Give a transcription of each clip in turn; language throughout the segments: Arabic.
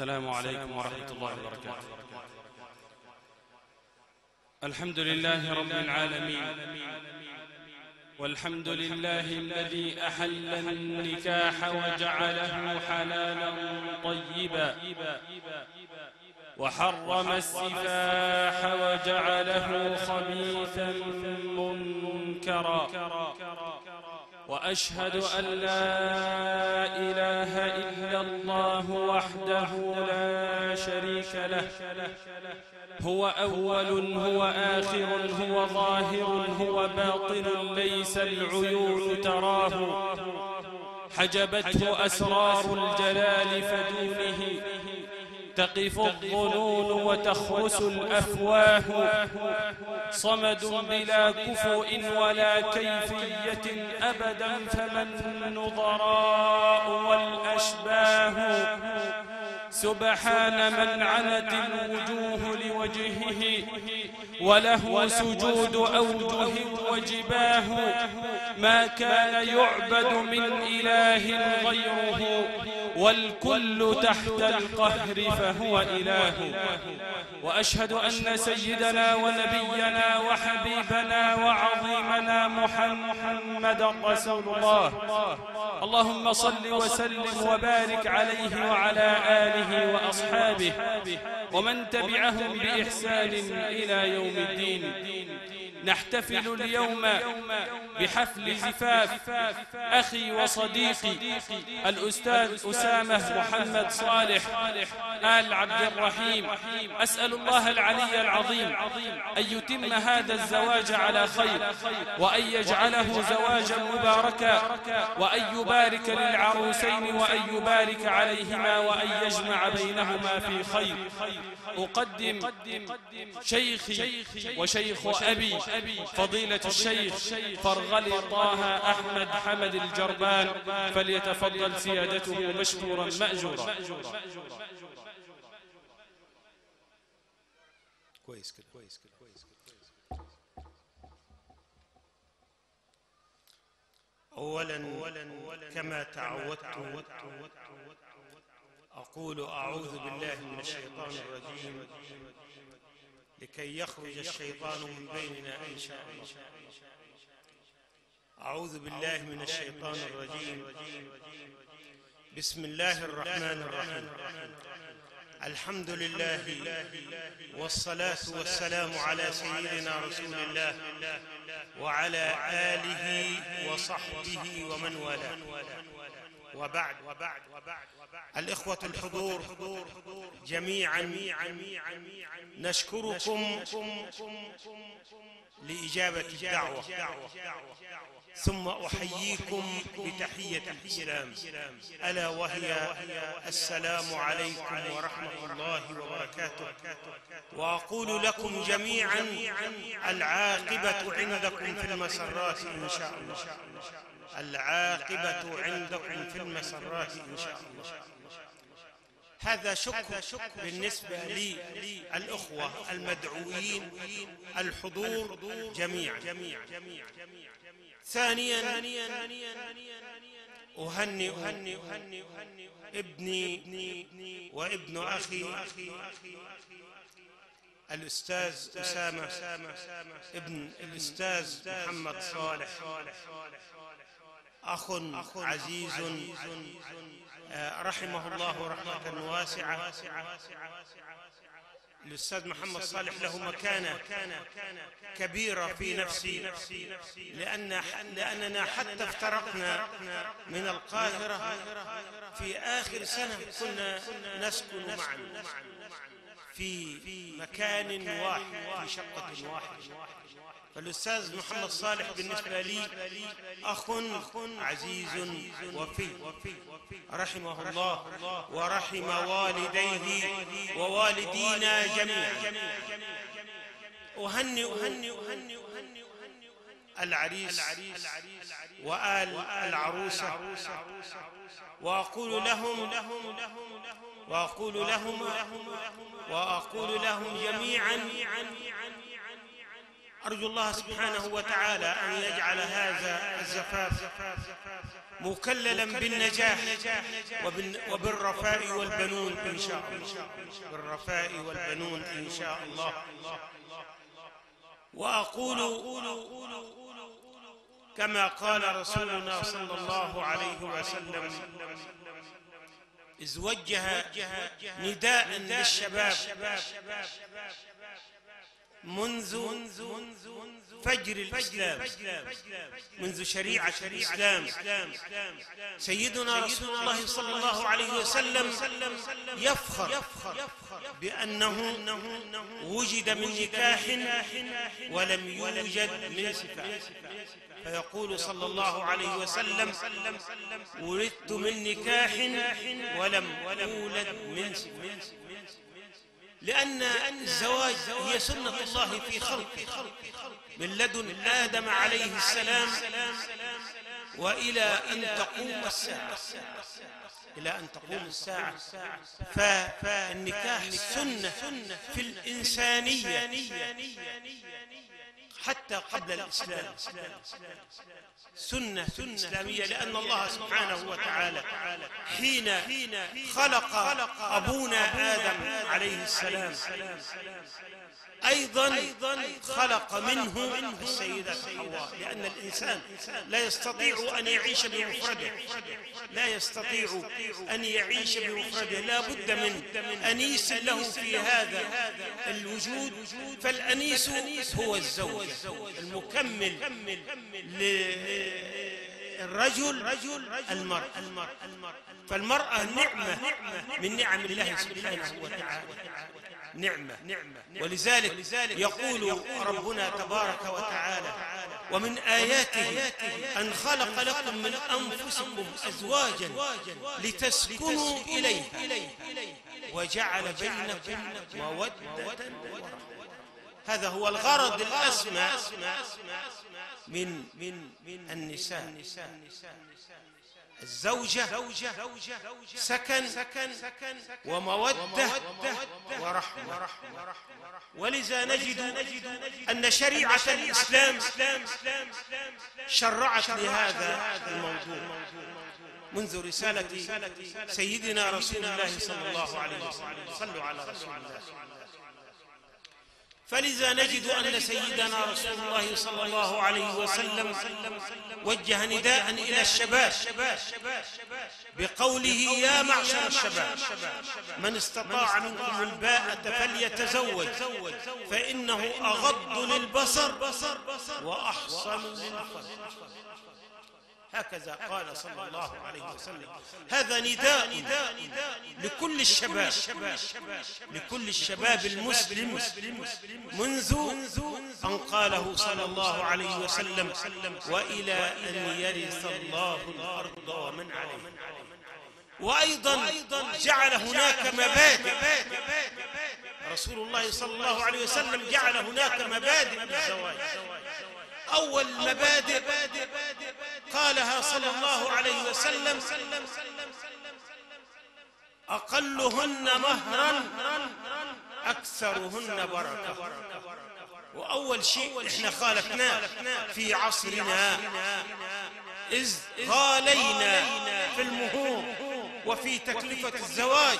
السلام عليكم ورحمة الله وبركاته. الحمد لله رب العالمين والحمد لله الذي أحل النكاح وجعله حلالا طيبا وحرم السفاح وجعله خبيثا منكرا. وأشهد أن لا إله إلا الله وحده لا شريك له. هو أول هو آخر هو ظاهر هو باطن ليس العيون تراه. حجبته أسرار الجلال فدونه. تقف الظنون وتخرس الأفواه صمد بلا كفؤ ولا كيفية أبدا فمن نظراء والأشباه. سبحان من عنت الوجوه لوجهه وله سجود أوجه وجباه. ما كان يعبد من إله غيره. والكل تحت القهر فهو إله. وأشهد أن سيدنا ونبينا وحبيبنا وعظيمنا محمد رسول الله. اللهم صل وسلم وبارك عليه وعلى آله وأصحابه ومن تبعهم بإحسان إلى يوم الدين. نحتفل اليوم بحفل زفاف أخي وصديقي الأستاذ أسامة محمد صالح آل عبد الرحيم. أسأل الله العلي العظيم أن يتم هذا الزواج على خير وأن يجعله زواجا مباركا وأن يبارك للعروسين وأن يبارك عليهما وأن يجمع بينهما في خير. أقدم شيخي وشيخ أبي فضيلة الشيخ فرغلي طه أحمد حمد الجربان فليتفضل سيادته مشكورا مأجورا. كويس كده. كويس كده. كويس أولا كما تعودت. أقول أعوذ بالله من الشيطان الرجيم. لكي يخرج الشيطان من بيننا إن شاء الله. أعوذ بالله من الشيطان الرجيم. بسم الله الرحمن الرحيم. الحمد لله والصلاة والسلام على سيدنا رسول الله وعلى آله وصحبه ومن والاه. وبعد. وبعد وبعد الإخوة الحضور جميعا نشكركم لإجابة الدعوة. ثم أحييكم بتحية الإسلام. ألا وهي السلام عليكم ورحمة الله وبركاته. وأقول لكم جميعا العاقبة عندكم في المسرات إن شاء الله. العاقبة عندكم في المسرات إن شاء الله. هذا شكر بالنسبة لي الأخوة المدعوين الحضور جميعا. ثانيا أهنئ ابني وابن أخي الأستاذ أسامة ابن الأستاذ محمد صالح أخ عزيز رحمه الله رحمة واسعة. الأستاذ محمد صالح له مكانة كبيرة في نفسي. لأن لأننا حتى افترقنا من القاهرة في آخر سنة كنا نسكن معا. في مكان واحد في شقة واحدة. فالأستاذ محمد صالح بالنسبة لي أخ عزيز وفي. رحمه الله ورحم والديه ووالدينا جميعا. أهنئ العريس وآل العروسة وأقول لهم وأقول لهم وأقول لهم جميعا أرجو الله سبحانه وتعالى أن يجعل هذا الزفاف مكللا بالنجاح وبالرفاء والبنون إن شاء الله. بالرفاء والبنون إن شاء الله. وأقول كما قال رسولنا صلى الله عليه وسلم إذ وجه نداء للشباب منذ فجر الإسلام. منذ شريعة الإسلام. سيدنا رسول الله صلى الله عليه وسلم يفخر بأنه وجد من نكاح ولم يوجد من سفاح فيقول صلى الله عليه وسلم ولدت من نكاح ولم أولد من سفاح لأن الزواج هي سنة الله في خلقه. من لدن آدم عليه السلام وإلى أن تقوم الساعة. إلى أن تقوم الساعة. فالنكاح سنة في الإنسانية. حتى قبل الإسلام. سنة إسلامية لأن الله سبحانه وتعالى حين خلق أبونا آدم عليه السلام. أيضا خلق منه السيدة حواء لأن الإنسان لا يستطيع أن يعيش بمفرده. لا يستطيع أن يعيش بمفرده. لا بد من أنيس له في هذا الوجود فالأنيس هو الزوج المكمل للرجل المرء. فالمرأة نعمة من نعم الله سبحانه وتعالى. نعمة. ولذلك يقول ربنا تبارك وتعالى ومن آياته أن خلق لكم من أنفسكم أزواجا لتسكنوا إليها. وجعل بينكم مودة ورحمة. هذا هو الغرض الأسمى من من النساء. الزوجة سكن ومودة ورحمة ولذا نجد أن شريعة الإسلام شرعت لهذا الموضوع. منذ رسالة سيدنا رسول الله صلى الله عليه وسلم. صلوا على رسول الله. فلذا نجد أن سيدنا رسول الله صلى الله عليه وسلم وجه نداء إلى الشباب بقوله يا معشر الشباب من استطاع منكم الباءة فليتزوج فإنه أغض للبصر وأحصن للفرج. هكذا قال صلى الله عليه وسلم. هذا نداء لكل الشباب لكل الشباب المسلم. منذ أن قاله صلى الله عليه وسلم وإلى أن يرث الله الأرض ومن عليها وأيضا جعل هناك مبادئ. رسول الله صلى الله عليه وسلم جعل هناك مبادئ للزواج. أول مبادئ قالها صلى الله عليه وسلم أقلهن مهرا أكثرهن بركة. وأول شيء إحنا خالفناه في عصرنا إذ غالينا في المهور وفي تكلفة الزواج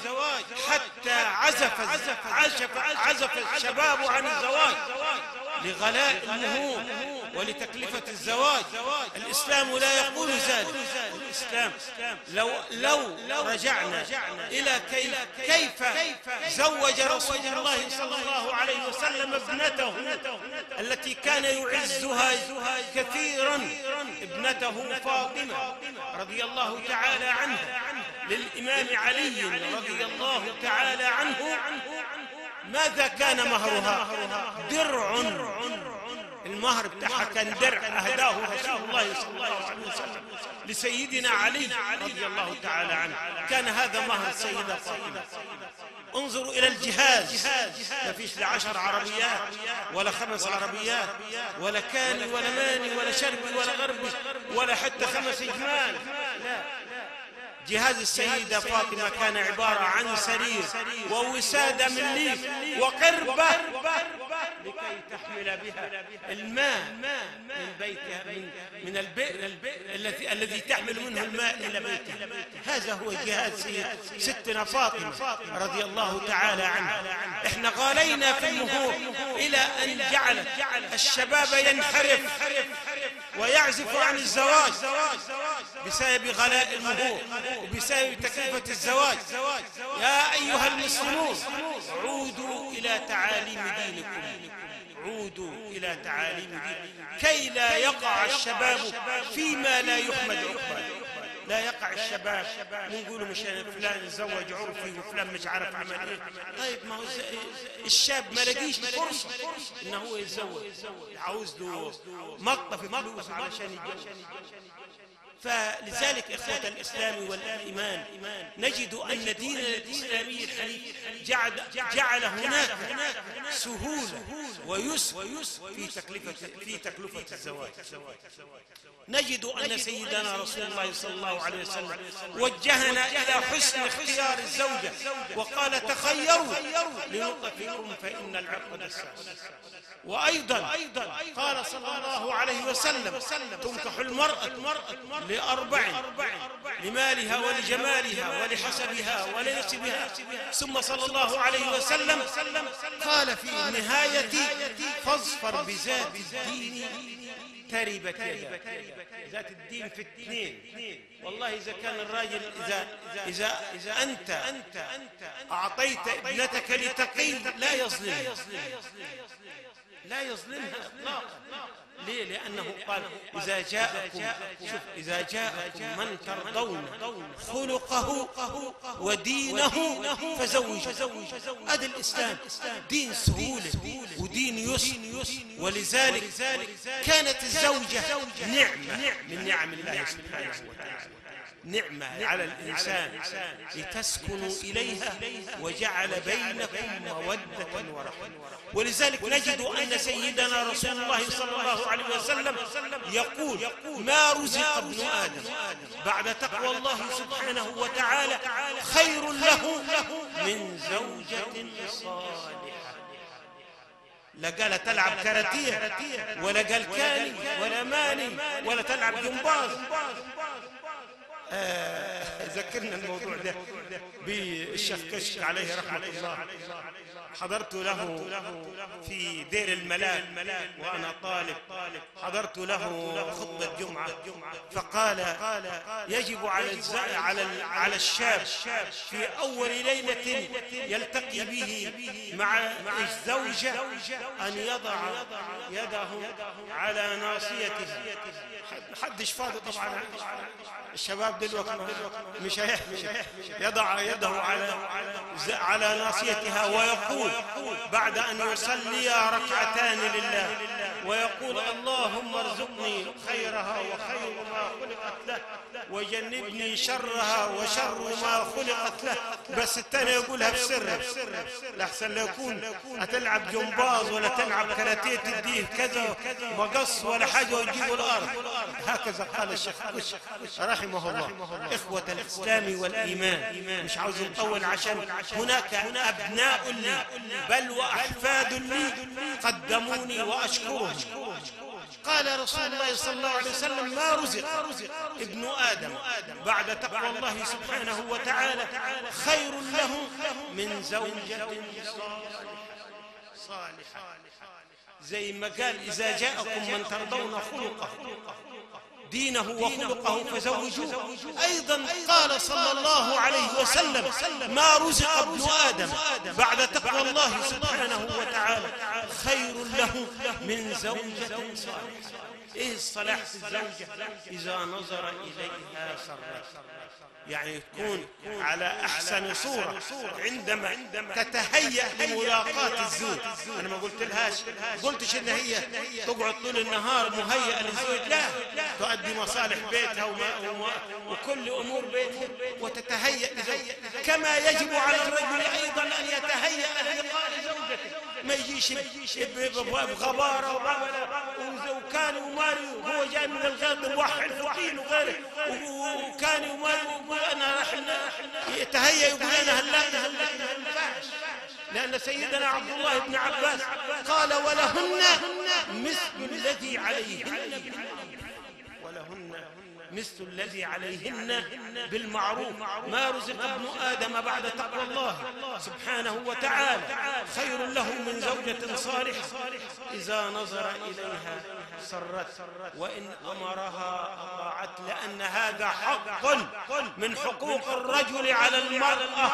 حتى عزف عزف عزف الشباب عن الزواج لغلاء المهور. ولتكلفة الزواج. الإسلام لا يقول ذلك. الإسلام لو, لو رجعنا إلى كيف, كيف زوج رسول الله صلى الله عليه وسلم ابنته التي كان يعزها كثيرا ابنته فاطمة رضي الله تعالى عنها للإمام علي رضي الله تعالى عنه ماذا كان مهرها؟ درع المهر بتاعها كان درع أهداه رسول الله صلى الله عليه وسلم لسيدنا علي رضي الله تعالى عنه. كان هذا مهر السيدة فاطمة. انظروا إلى الجهاز. ما فيش لا عشر عربيات ولا خمس عربيات ولا كاني ولا ماني ولا شرقي ولا غربي ولا حتى خمس إجمال. لا. جهاز السيدة فاطمة كان عبارة عن سرير ووسادة من ليف وقربة لكي تحمل بها الماء من بيتها من, من البئر الذي الذي تحمل منه الماء إلى بيتها هذا هو جهاد ستنا فاطمة رضي الله تعالى عنها. إحنا غالينا في المهور إلى أن جعل الشباب ينحرف ويعزف عن الزواج بسبب غلاء المهور وبسبب تكلفة الزواج. يا أيها المسلمون عودوا إلى تعاليم دينكم. عودوا إلى تعاليم دينكم. كي لا يقع الشباب فيما لا يحمد عقباه. لا يقع الشباب. ونقولوا مش فلان تزوج عرفي وفلان مش عارف عمل إيه. طيب ما هو الشاب ما لقيش فرصة إنه هو يتزوج. عاوز له مقطف فلوس علشان يتجوز. فلذلك إخوة الإسلام والإيمان نجد أن ديننا الإسلامي الحنيف جعل, جعل هناك سهولة ويسر في تكلفة, في تكلفة الزواج. نجد أن سيدنا رسول الله صلى الله عليه وسلم وجهنا إلى حسن اختيار الزوجة وقال تخيروا لنطفئكم فإن العقد الساس وأيضا قال صلى الله عليه وسلم تنكح المرأة لأربع لمالها ولجمالها ولحسبها ولنسبها. ثم صلى الله عليه وسلم قال في النهاية فاظفر بذات الدين تربت ذات الدين في اثنين. والله إذا كان الراجل إذا, إذا, إذا أنت, أعطيت ابنتك لتقي لا يظلمها لا يظلمها اطلاقا. ليه؟ لأنه قال إذا جاءكم شوف إذا جاءكم من ترضون خلقه ودينه فزوجوا هذا الإسلام دين سهولة ودين يسر. ولذلك كانت الزوجة نعمة من نعم الله سبحانه وتعالى. نعمة على الإنسان لتسكنوا إليها وجعل بينكم مودة ورحمة. ولذلك نجد أن سيدنا رسول الله صلى الله عليه وسلم يقول ما رزق ابن آدم. بعد تقوى الله سبحانه وتعالى خير له من زوجة صالحة. لا قال تلعب كاراتيه ولا قال كاني ولا ماني ولا تلعب جمباز. ذكرنا الموضوع ده بالشيخ كشك عليه رحمة الله. حضرت له في دير الملاك وأنا طالب. حضرت له خطبة جمعة. فقال يجب على على على الشاب في أول ليلة يلتقي به مع الزوجة أن يضع يده على ناصيته. حدش فاضي طبعا. الشباب مش يضع يده على على ناصيتها ويقول بعد أن يصلي ركعتان لله. ويقول اللهم ارزقني خيرها وخير ما خلقت له وجنبني شرها وشر ما خلقت له. بس الثاني يقولها بسر لحسن لا يكون هتلعب جمباز ولا تلعب كاراتيه تديه كذا مقص ولا حاجة وتجيب الأرض. هكذا قال الشيخ رحمه الله. إخوة الإسلام والإيمان مش عاوز نطول عشان هناك أبناء لي بل وأحفاد لي قدموني وأشكرهم. قال رسول الله صلى الله عليه وسلم ما رزق ابن آدم بعد تقوى الله سبحانه وتعالى خير له من زوجة صالحة. زي ما قال إذا جاءكم من ترضون خلقه. دينه وخلقه فزوجوه. أيضا قال صلى الله عليه وسلم ما رزق ابن آدم بعد تقوى الله سبحانه وتعالى. خير له من زوجة صالحة. إيه الصلاح في الزوجة إذا نظر إليها سرت يعني تكون على أحسن صورة. عندما تتهيأ لملاقاة الزوج. أنا ما قلت لهاش. قلتش إن هي تقعد طول النهار مهيئة للزوج. لا. تؤدي مصالح بيتها وما وما وكل أمور بيتها. وتتهيأ لزوج. كما يجب على الرجل أيضا أن يتهيأ للقاء زوجته ما يجيش بغبارة وكان وماري وهو جاي من الغرب موحد فقيل وغيره. وكان وماري أنا راح يتهيأ يقول أنا هلا هلا لأن سيدنا عبد الله بن عباس قال ولهن مثل الذي عليهن مثل الذي عليهن بالمعروف. ما رزق ابن آدم بعد تقوى الله سبحانه وتعالى. خير له من زوجة صالحة. إذا نظر إليها سرت. وإن أمرها أطاعت. لأن هذا حق من حقوق الرجل على المرأة.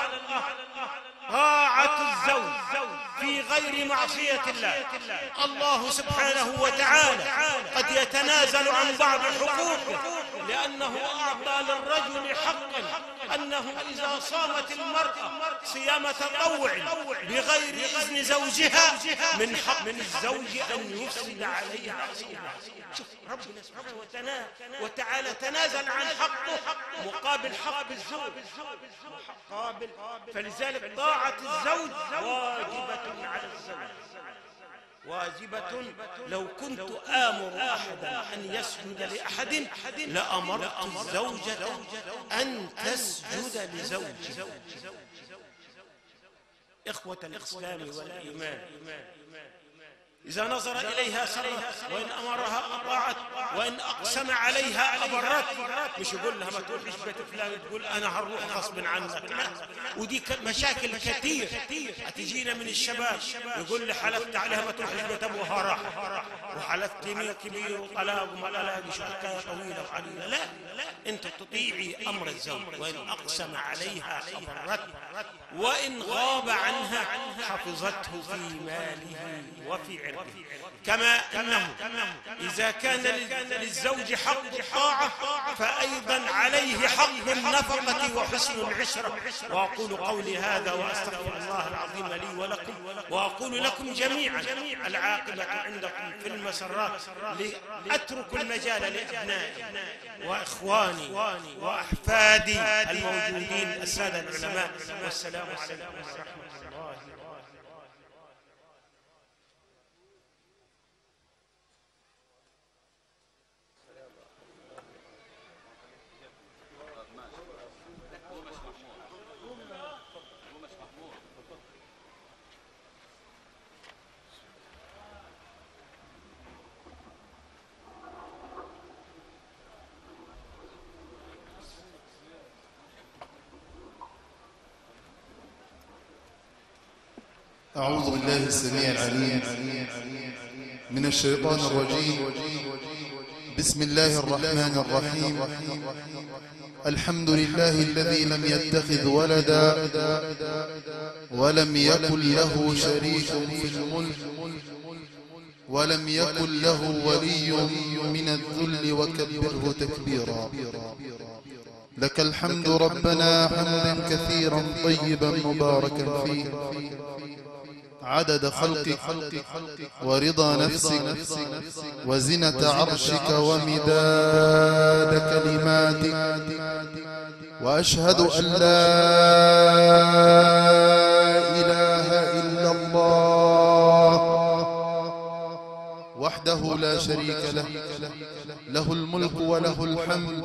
طاعة الزوج في غير معصية الله. الله. سبحانه وتعالى قد يتنازل عن بعض حقوقه لأنه أعطى للرجل حقا أنه إذا صامت المرأة صيام تطوع بغير إذن زوجها من حق الزوج أن يفسد عليها شوف ربنا سبحانه وتعالى تنازل عن حقه مقابل حق الزوج. مقابل. فلذلك طاعة الزوج واجبة على الزوج. واجبة لو كنت آمر أحدا أن يسجد لأحد لأمرت الزوجة أن تسجد لزوجها إخوة الإسلام والإيمان. إذا نظر إليها سرت وإن أمرها أطاعت وإن أقسم عليها أبرت. مش يقول لها ما تروحيش بيت فلان تقول أنا هروح غصب عنك. لا. ودي مشاكل كثير. هتجينا من الشباب يقول لي حلفت عليها ما تروحيش بيت أبوها راح. وحلفت يمين كبير وطلاق وما طلاقش حكاية طويلة وعليلة لا. أنت تطيعي أمر الزوج. وإن أقسم عليها أبرت. وإن غاب عنها حفظته في ماله وفي عرضه. كما أنه إذا كان للزوج حق الطاعة فأيضا عليه حق النفقة وحسن العشرة. وأقول قولي هذا وأستغفر الله العظيم لي ولكم. وأقول لكم جميعا العاقبة عندكم في المسرات لأترك المجال لأبنائي وإخواني وأحفادي الموجودين السادة العلماء. والسلام ورحمة الله. أعوذ بالله السميع العليم من الشيطان الرجيم. بسم الله الرحمن الرحيم. الحمد لله الذي لم يتخذ ولدا ولم يكن له شريك في الملك ولم يكن له ولي من الذل وكبره تكبيرا. لك الحمد ربنا حمدا كثيرا طيبا مباركا فيه. عدد خلقك ورضا نفسك وزنة عرشك ومداد كلماتك وأشهد أن لا إله إلا الله. وحده لا شريك له. له. الملك وله الحمد.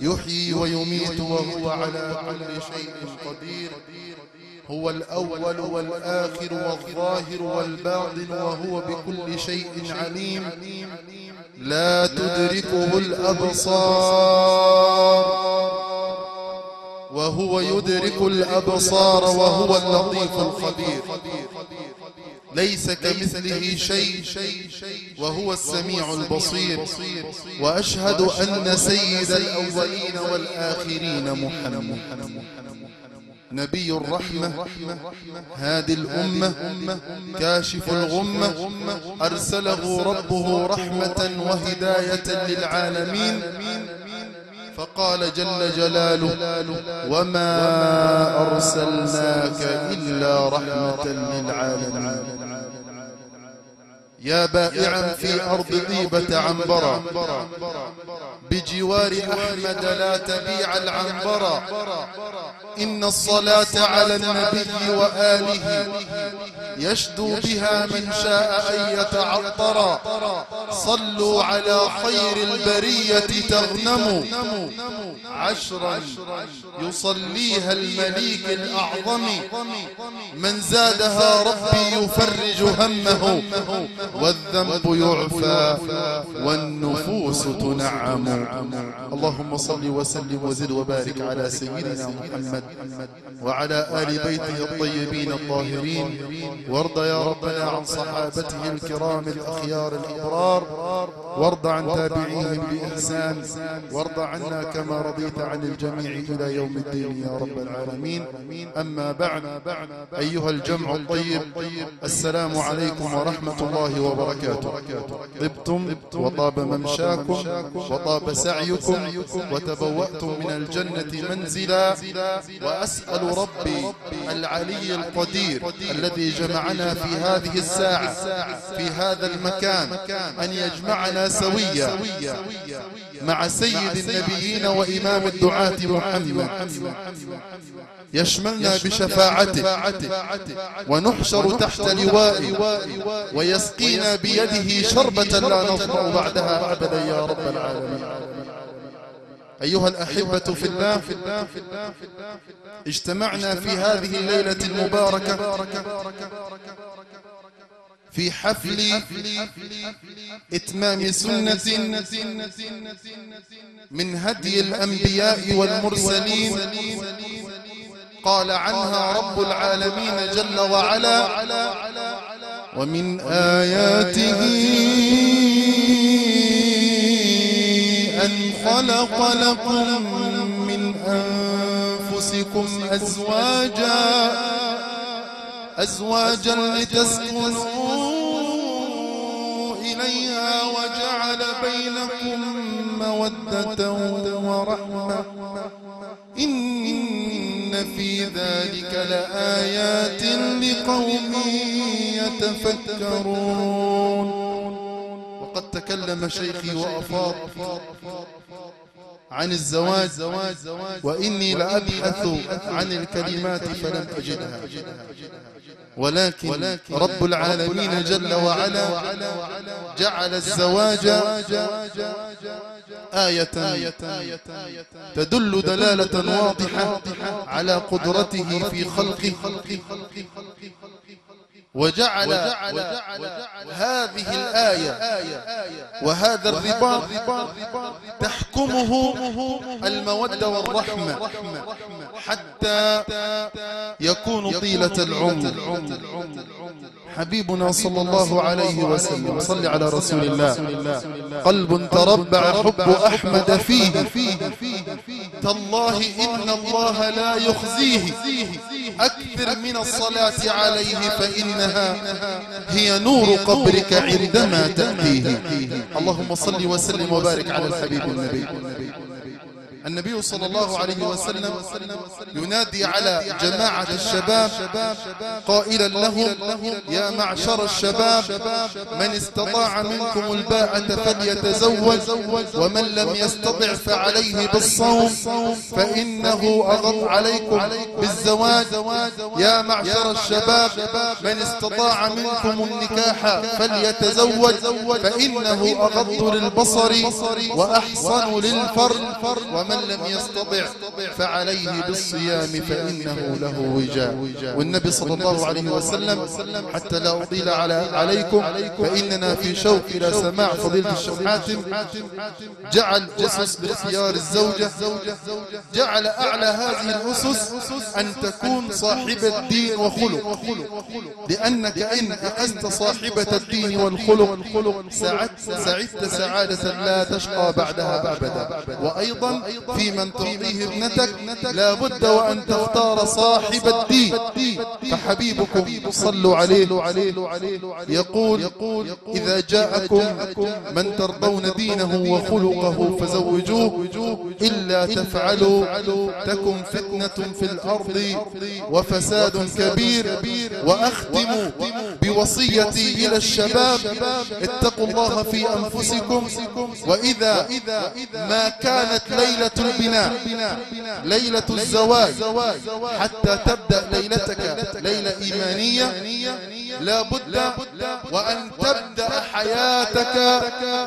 يحيي ويميت وهو على كل شيء قدير. هو الأول والآخر والظاهر والباطن وهو بكل شيء عليم. لا تدركه الأبصار. وهو يدرك الأبصار وهو اللطيف الخبير. ليس كمثله شيء وهو السميع البصير. وأشهد أن سيد الأولين والآخرين محمد. نبي الرحمة هادي الأمة كاشف الغمة أرسله ربه رحمة وهداية للعالمين. فقال جل جلاله وما أرسلناك إلا رحمة للعالمين. يا بائعا في أرض طيبة عنبرا. بجوار أحمد لا تبيع العنبرا. إن الصلاة على النبي وآله. يشدو بها من شاء أن يتعطر صلوا على خير البرية تغنموا. عشرا يصليها المليك الأعظم. من زادها ربي يفرج همه. والذنب يعفى والنفوس تنعم. اللهم صل وسلم وزد وبارك على سيدنا محمد وعلى آل بيته الطيبين الطاهرين. وارض يا ربنا عن صحابته الكرام الأخيار الأبرار. وارض عن تابعيهم بإحسان. وارض عنا كما رضيت عن الجميع إلى يوم الدين يا رب العالمين. أما بعد أيها الجمع الطيب السلام عليكم ورحمة الله وبركاته. طبتم وطاب ممشاكم وطاب سعيكم وتبوأتم من الجنة منزلا. وأسأل ربي العلي القدير الذي جمعنا في هذه الساعة في هذا المكان أن يجمعنا سويا مع سيد النبيين وإمام الدعاة محمد. يشملنا بشفاعته. ونحشر تحت لوائه. ويسقينا بيده شربة لا نظمأ بعدها أبدا يا رب العالمين. أيها الأحبة في الله اجتمعنا في هذه الليلة المباركة. في حفل إتمام سنة من هدي الأنبياء والمرسلين. قال عنها رب العالمين جل وعلا. ومن آياته أن خلق لكم من أنفسكم أزواجا. أزواجا لتسكنوا إليها وجعل بينكم مودة ورحمة. إن في ذلك لآيات لقوم يتفكرون. وقد تكلم شيخي وأفاض عن الزواج وإني لأبحث عن الكلمات فلم أجدها. ولكن رب العالمين جل وعلا جعل الزواج آية تدل دلالة واضحة على قدرته في خلقه. وجعل هذه الآية وهذا الرباط تحكمه المودة والرحمة حتى يكون طيلة العمر. حبيبنا صلى الله عليه وسلم. صل على رسول الله. قلب تربع حب أحمد فيه. تالله إن الله لا يخزيه. أكثر من الصلاة عليه فإنها هي نور قبرك عندما تأتيه. اللهم صل وسلم وبارك على الحبيب النبي. النبي صلى الله عليه وسلم ينادي على جماعة الشباب قائلا لهم يا معشر الشباب من استطاع منكم الباءة فليتزوج ومن لم يستطع فعليه بالصوم فإنه أغض عليكم بالزواج. يا معشر الشباب من استطاع منكم النكاح فليتزوج فإنه أغض للبصر وأحصن للفرد ومن لم يستطع فعليه بالصيام فإنه له وجاء. والنبي صلى الله عليه وسلم حتى لا أطيل على عليكم فإننا في شوق إلى سماع فضيلة الشيخ حاتم جعل أسس لاختيار الزوجة جعل أعلى هذه الأسس أن تكون صاحبة دين وخلق. لأنك إن أخذت صاحبة الدين والخلق سعدت سعادة لا تشقى بعدها أبدا. وأيضا في من تعطيه ابنتك لا بد وأن تختار صاحب الدين. فحبيبكم صلوا عليه. يقول إذا جاءكم من ترضون دينه وخلقه فزوجوه إلا تفعلوا تكن فتنة في الأرض وفساد كبير وأختم بوصيتي إلى الشباب. اتقوا الله في أنفسكم وإذا ما كانت ليلة البناء ليلة الزواج حتى تبدأ ليلتك ليلة إيمانية لا بد وأن تبدأ حياتك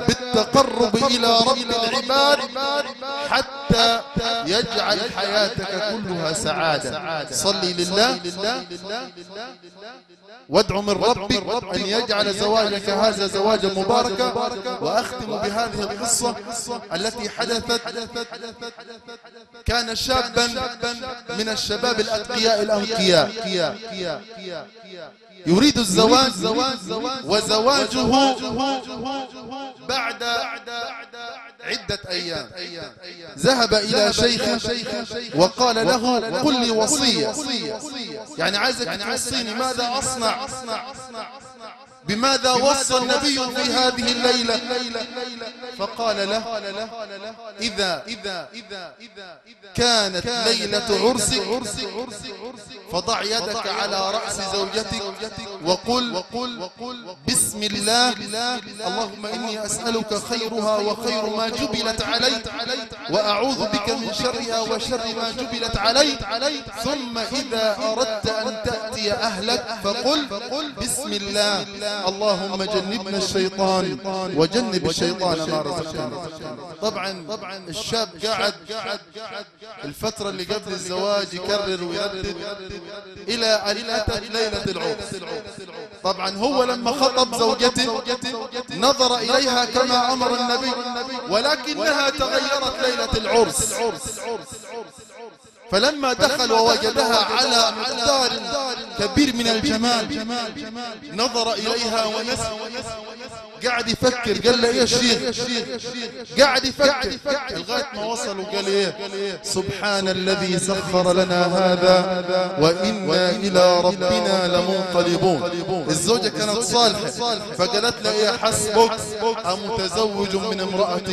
بالتقرب إلى رب العباد حتى يجعل حياتك كلها سعادة. صلي لله وادع من ربك أن يجعل زواجك هذا زواجا مباركا وأختم بهذه القصة التي حدثت كان شابا من الشباب الأتقياء الأنقياء. يريد الزواج وزواجه بعد عدة أيام. ذهب إلى شيخ وقال له قل لي وصية. يعني عايزك توصيني ماذا أصنع؟ بماذا وصى النبي في هذه الليلة؟ فقال له إذا كانت ليلة عرسك فضع يدك على رأس زوجتك وقل بسم الله. اللهم إني أسألك خيرها وخير ما جبلت عليه وأعوذ بك من شرها وشر ما جبلت عليه ثم إذا أردت أن تأتي أهلك فقل بسم الله. اللهم جنبنا الشيطان وجنب الشيطان ما رزقنا. طبعا الشاب قاعد الفترة اللي قبل الزواج يكرر ويردد إلى أن أتت ليلة العرس طبعا هو لما خطب زوجته نظر إليها كما أمر النبي ولكنها تغيرت ليلة العرس. فلما دخل ووجدها على مقدار كبير من الجمال. نظر إليها ونسى قاعد يفكر قال له إيه الشيخ قاعد يفكر. لغاية ما وصل وقال إيه؟ سبحان الذي سخر لنا هذا وإنا إلى ربنا لمنقلبون. الزوجة كانت صالحة. فقالت له إيه حسبك امتزوج من امرأة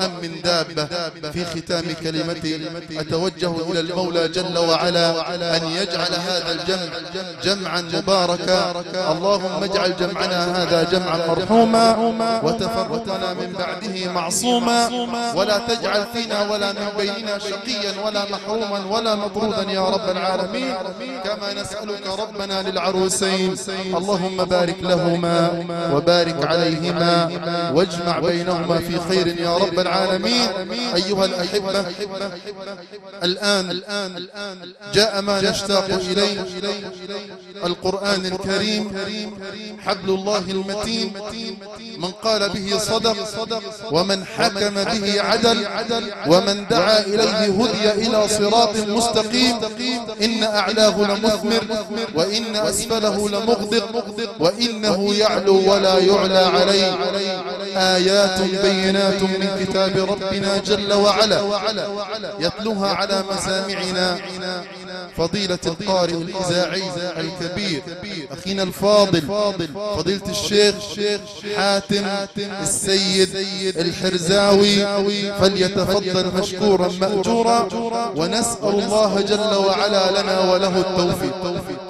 أم من دابة في ختام كلمتي. أتوجه إلى المولى جل وعلا أن يجعل هذا الجمع جمعا مباركا. اللهم اجعل جمعنا هذا جمعا مرحوما وتفرقنا من بعده معصوما. ولا تجعل فينا ولا من بيننا شقيا ولا محروما ولا مطرودا يا رب العالمين. كما نسألك ربنا للعروسين. اللهم بارك لهما وبارك عليهما. واجمع بينهما في خير يا رب العالمين. أيها الأحبة الآن جاء ما نشتاق إليه القرآن الكريم حبل الله المتين من قال به صدق ومن حكم به عدل ومن دعا إليه هدي إلى صراط مستقيم. إن أعلاه لمثمر وإن أسفله لمغدق وإنه يعلو ولا يعلى عليه. آيات بينات من كتاب ربنا جل وعلا يتلوها على مسامعنا فضيلة القارئ الإذاعي الكبير أخينا الفاضل فضيلة الشيخ حاتم السيد الحرزاوي فليتفضل مشكورا مأجورا ونسأل الله جل وعلا لنا وله التوفيق.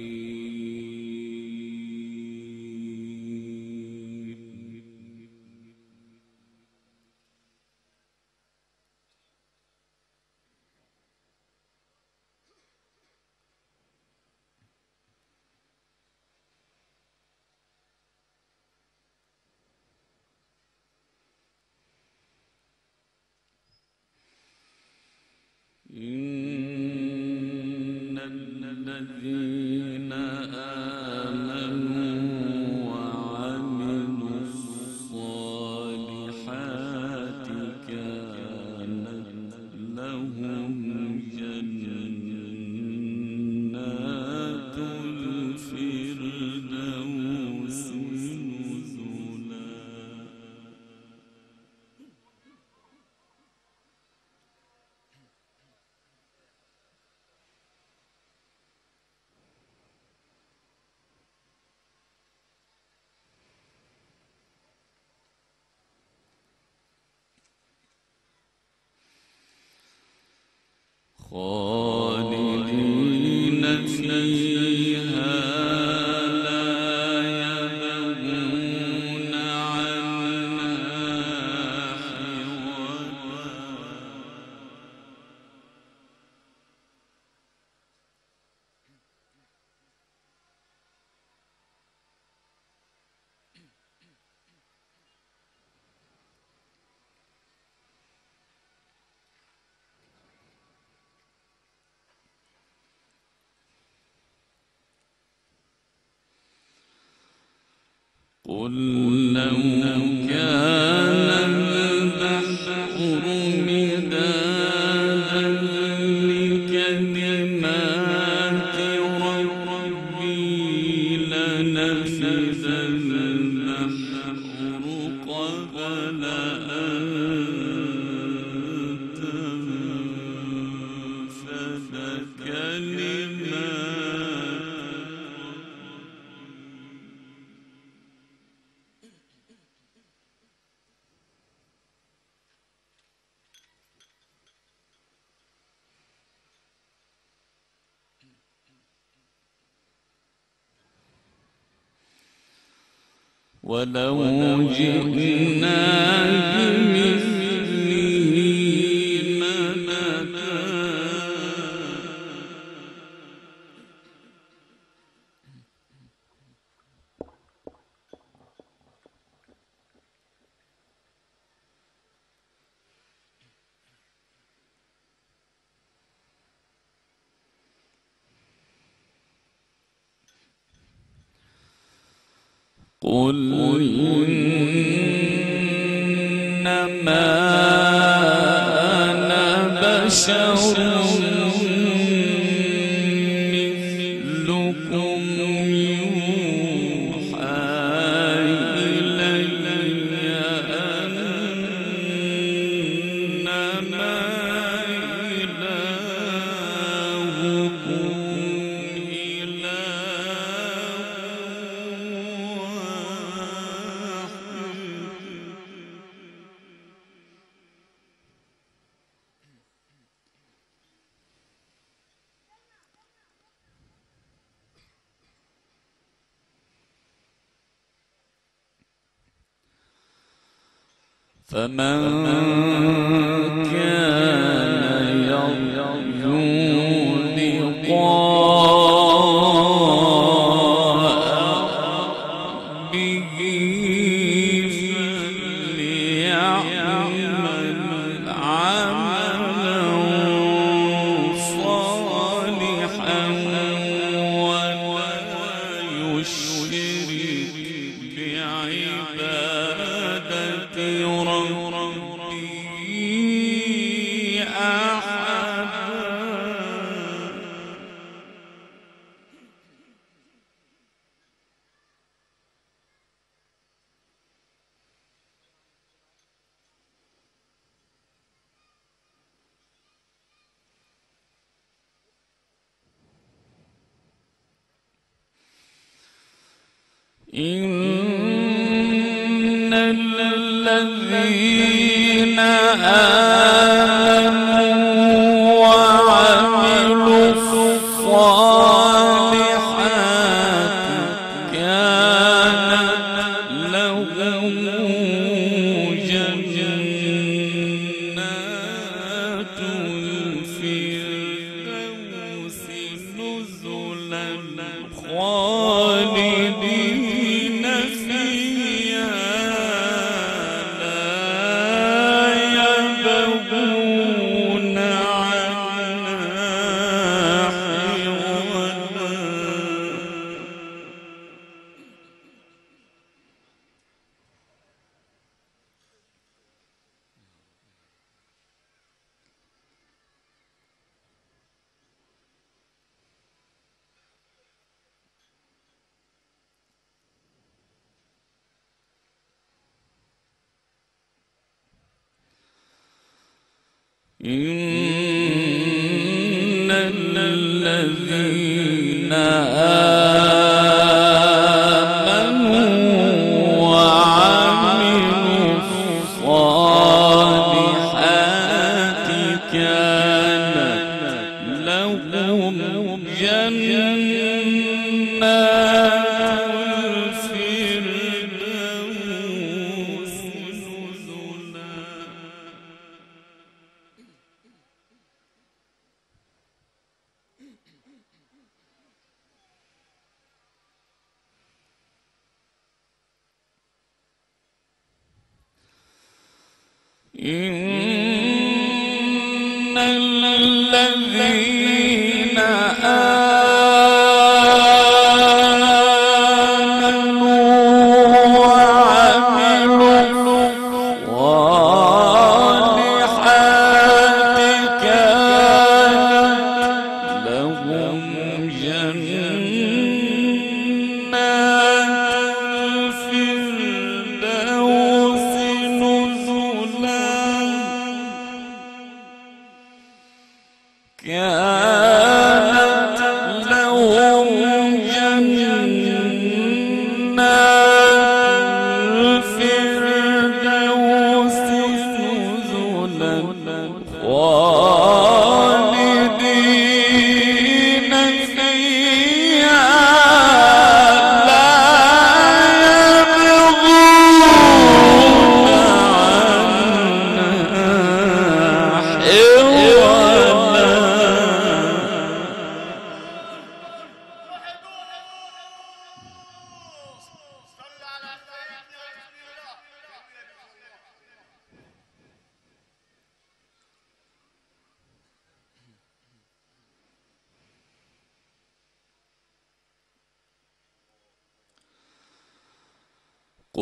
قل لو alone فمن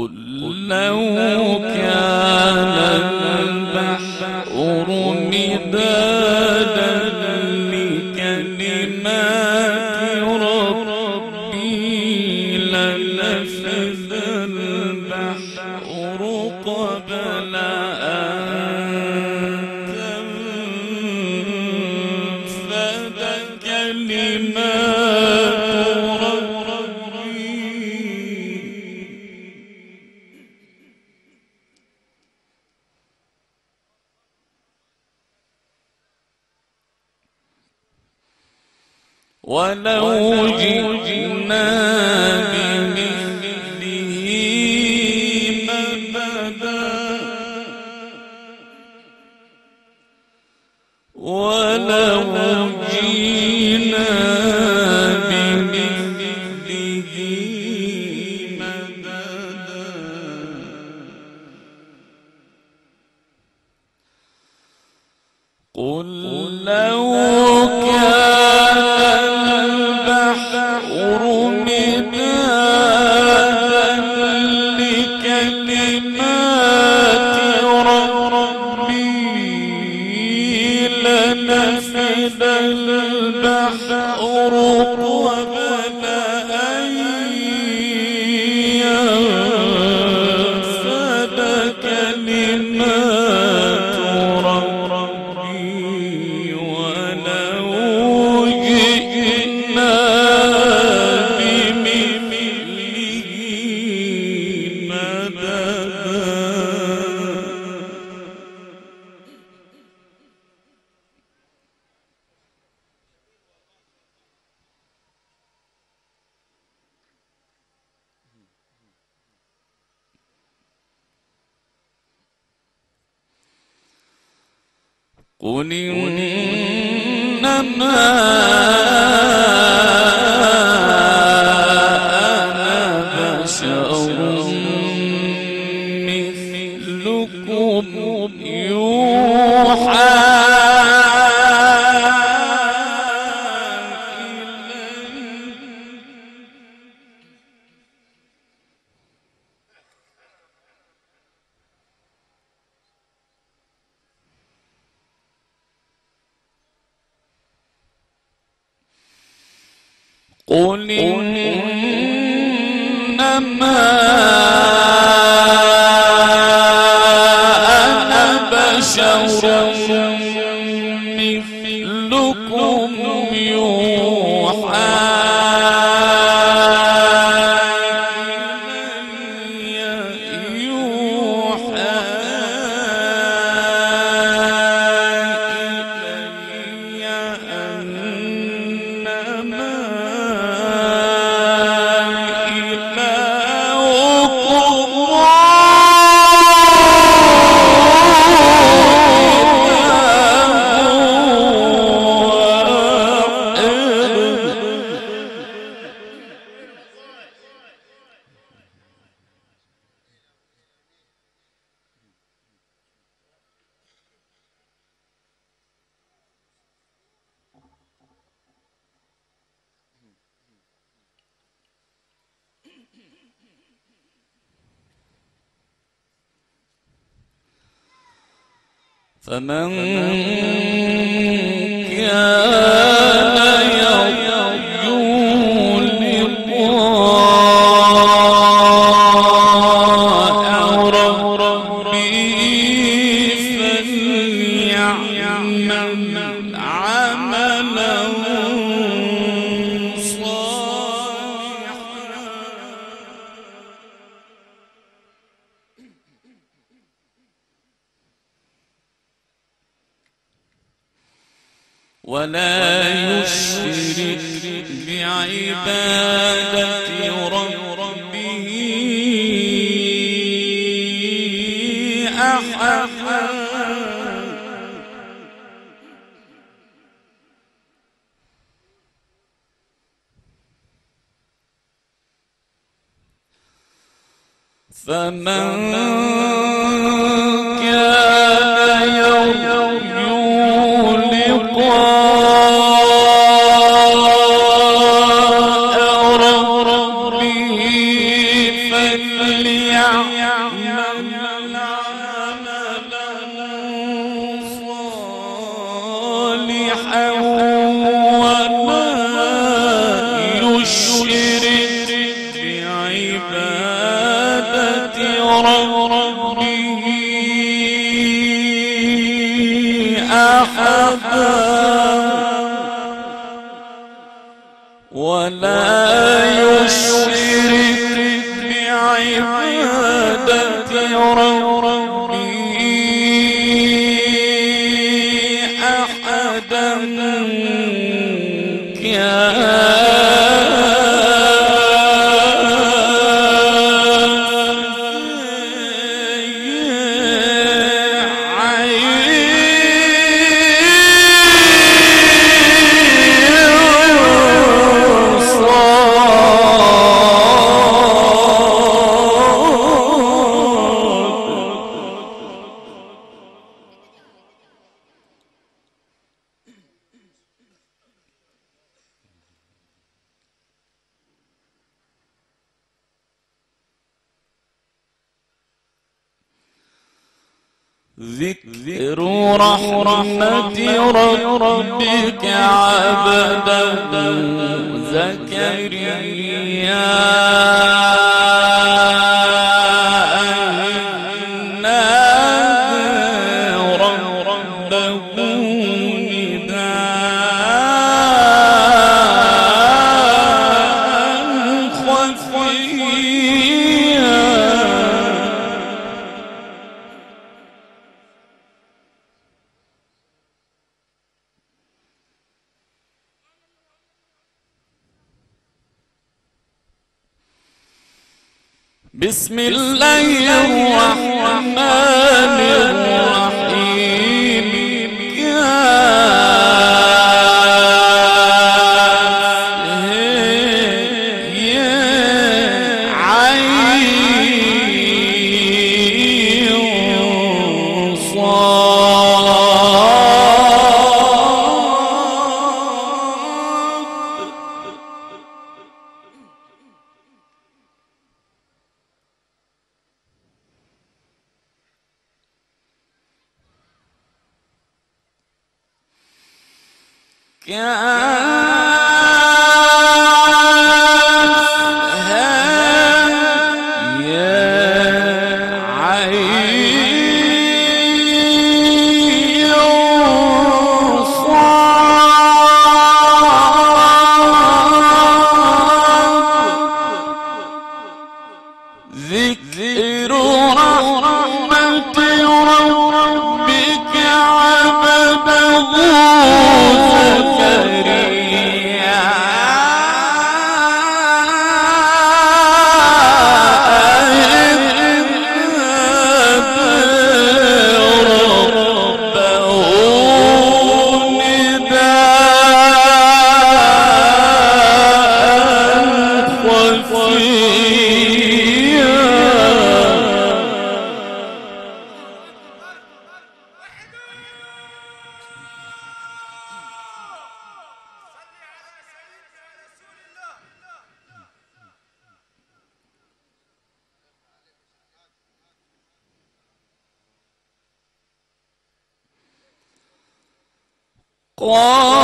قل لو فمن قال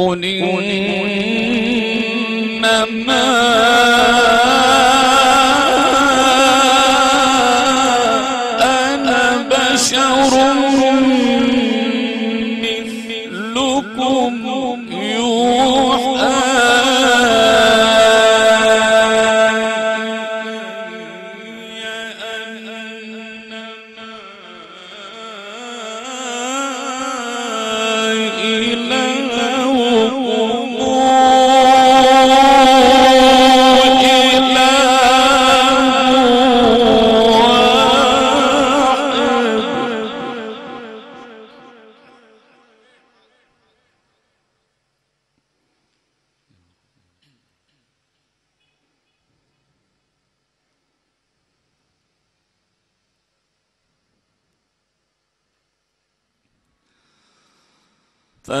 قل إنما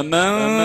فمن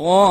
خواه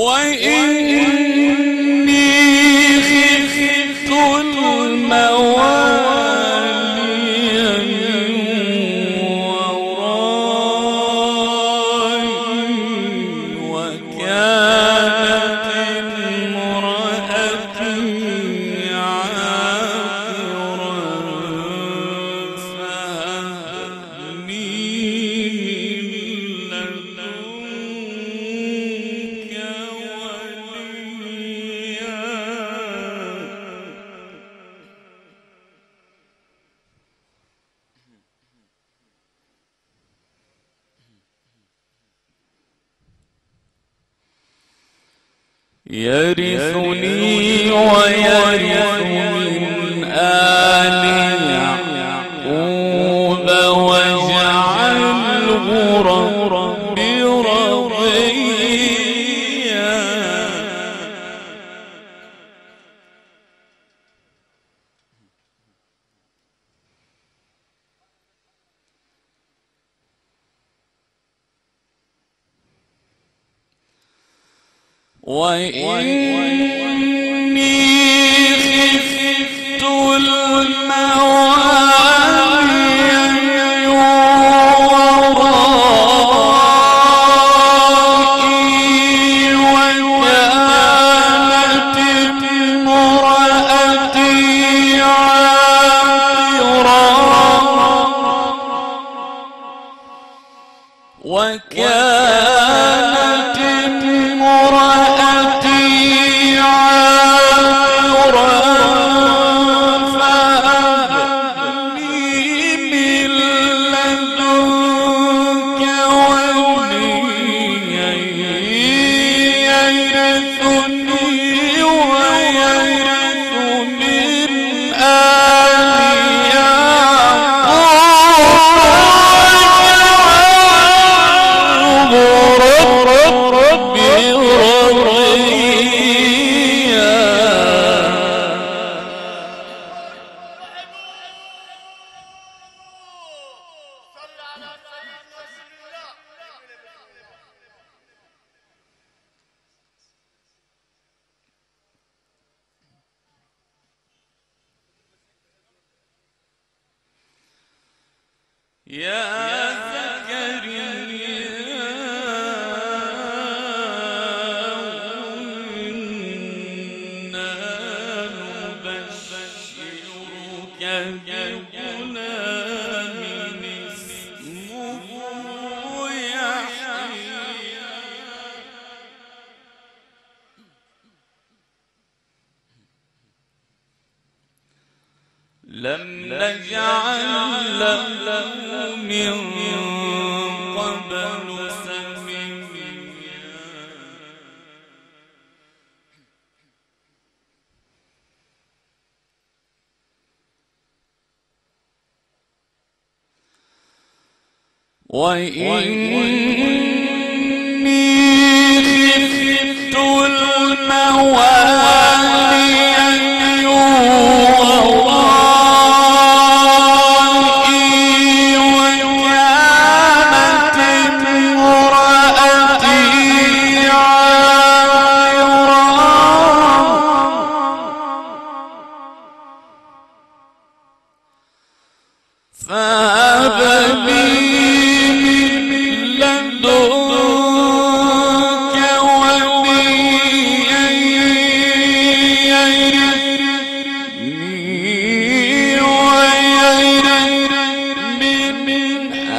وإني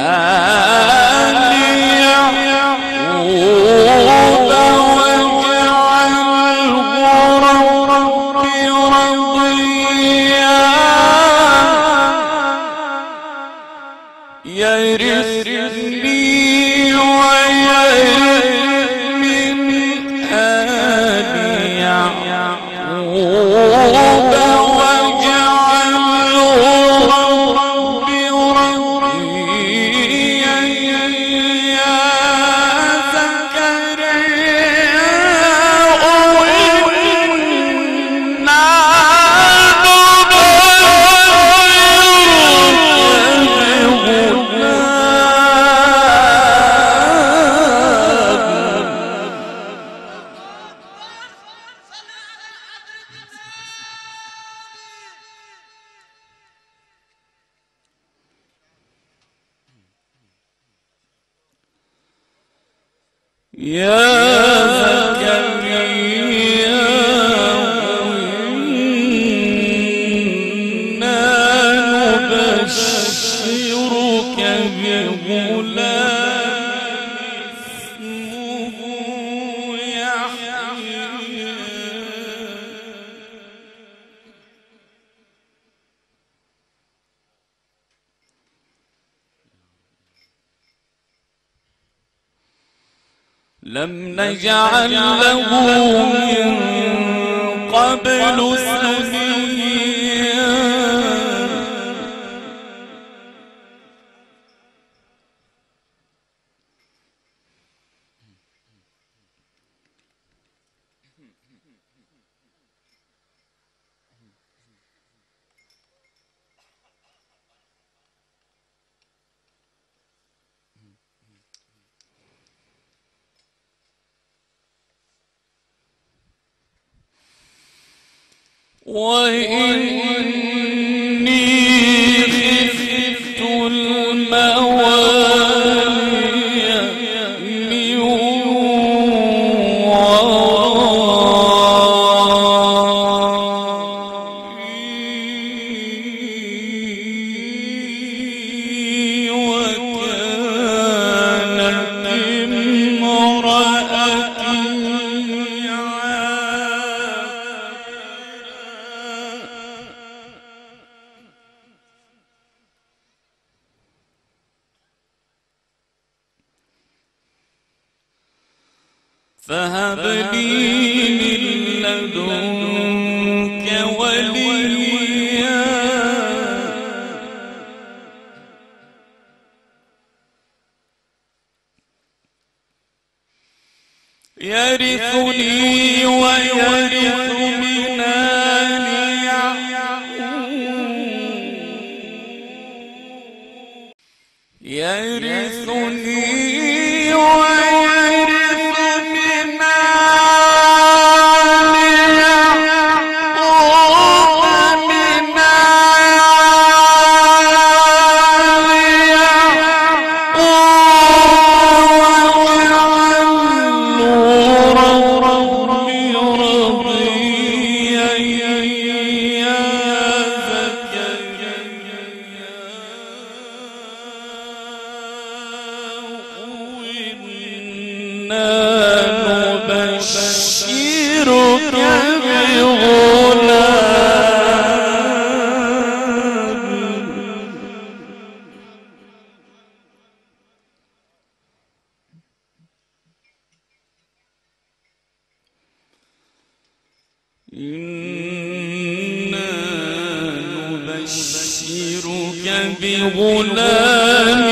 Ah. نجعل له من قبل وإني إنا نبشرك بغلام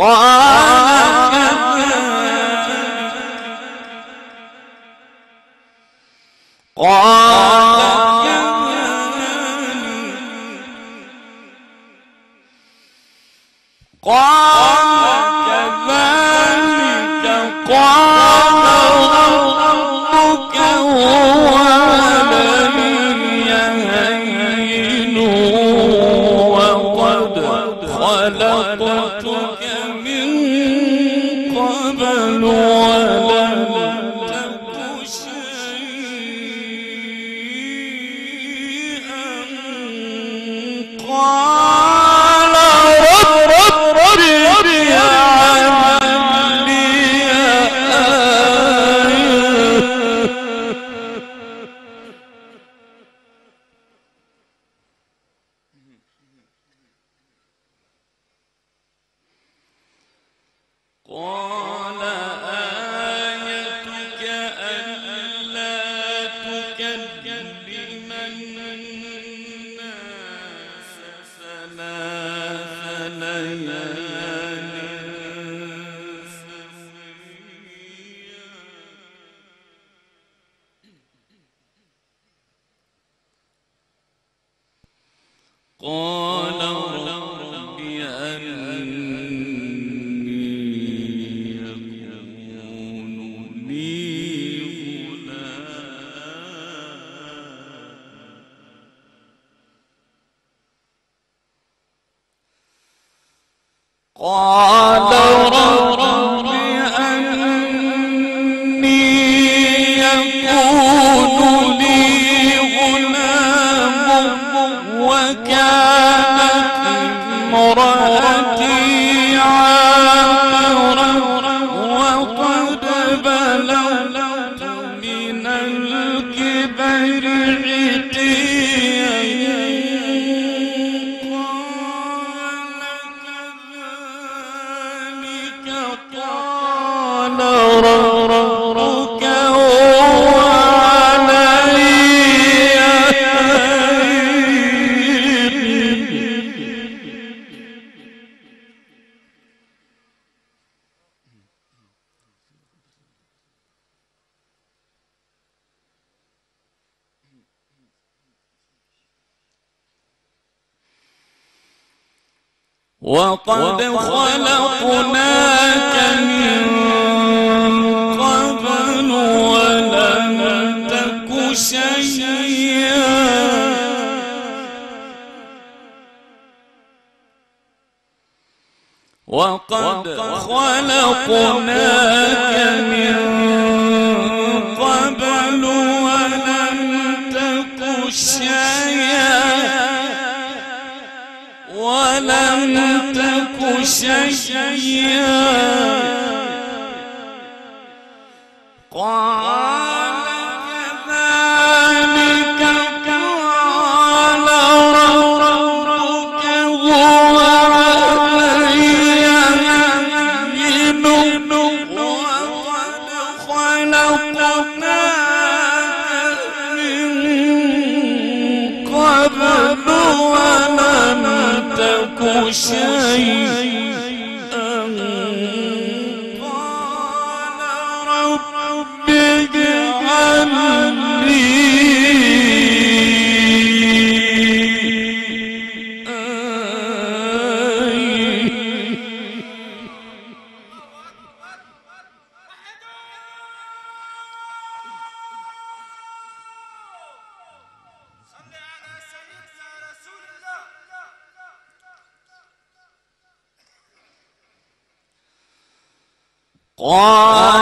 قال قال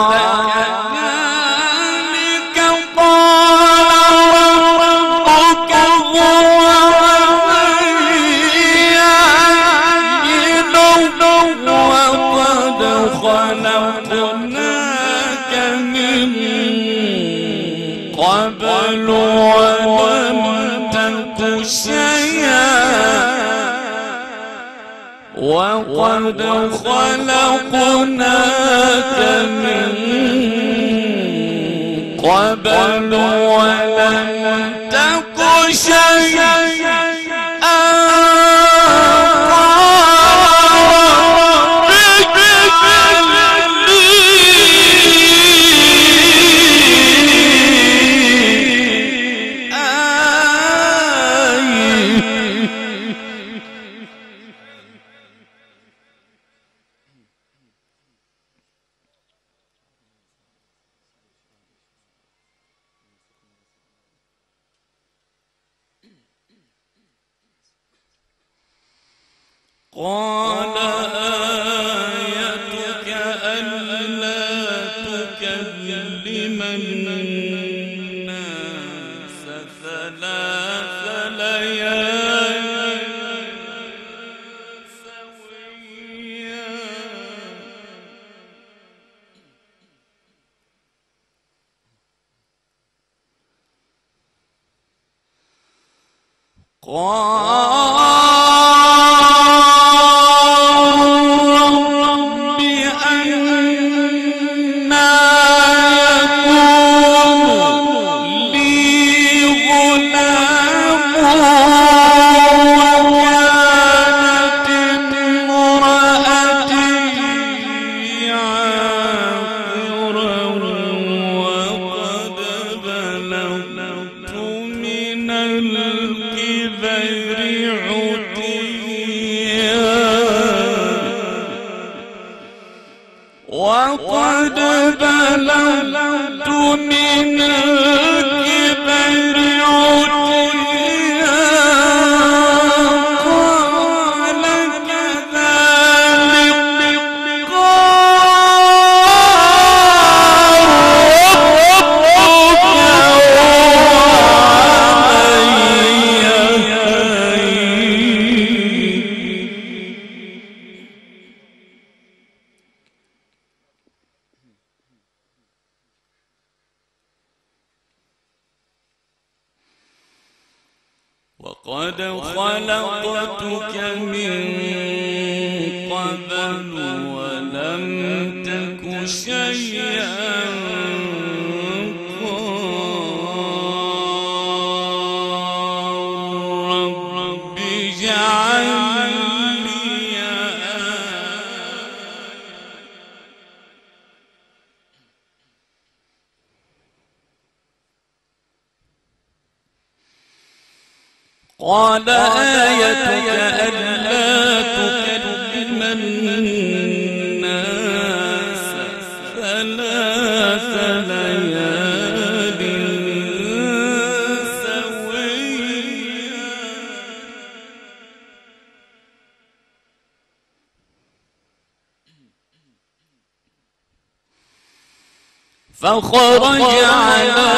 فخرج على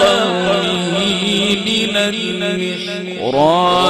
قومه من المحراب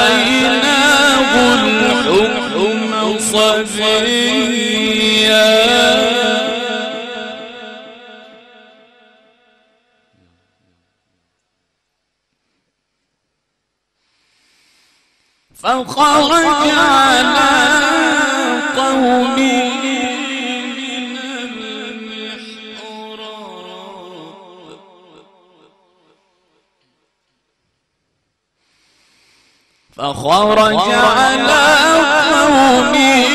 وآتيناه الحكم صبيا فخرج فخرج على قومه.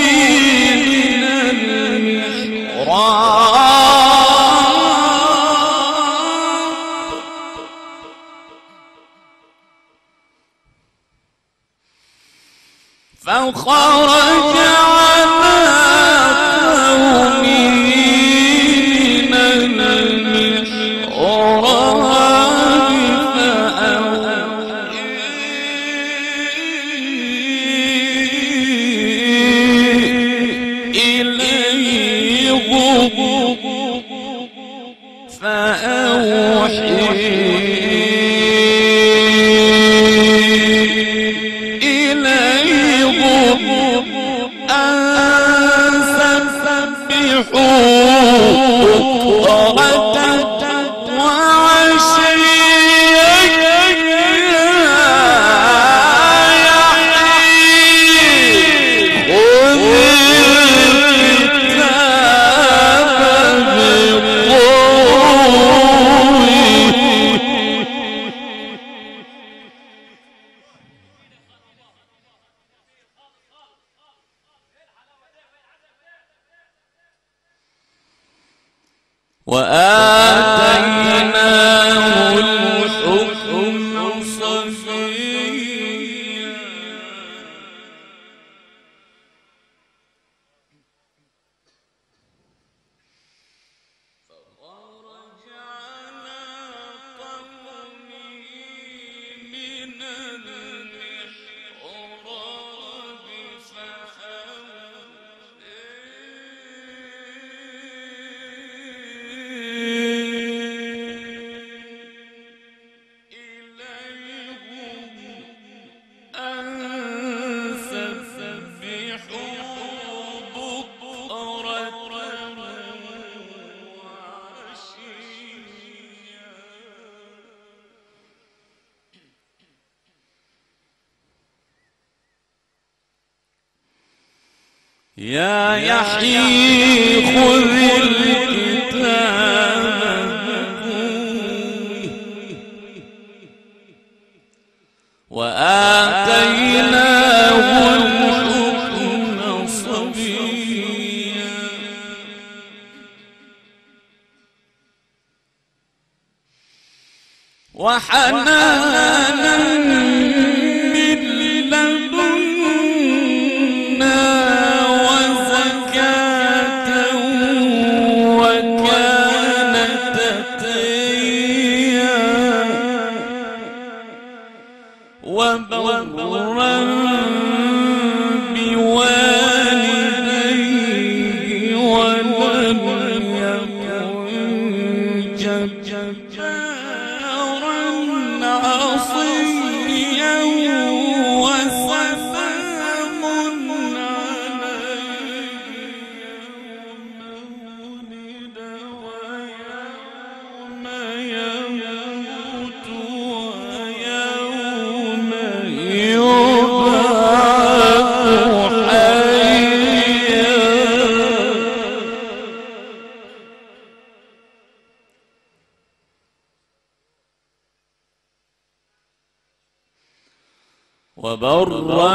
وبرا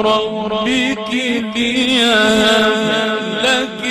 ربك ليهب لك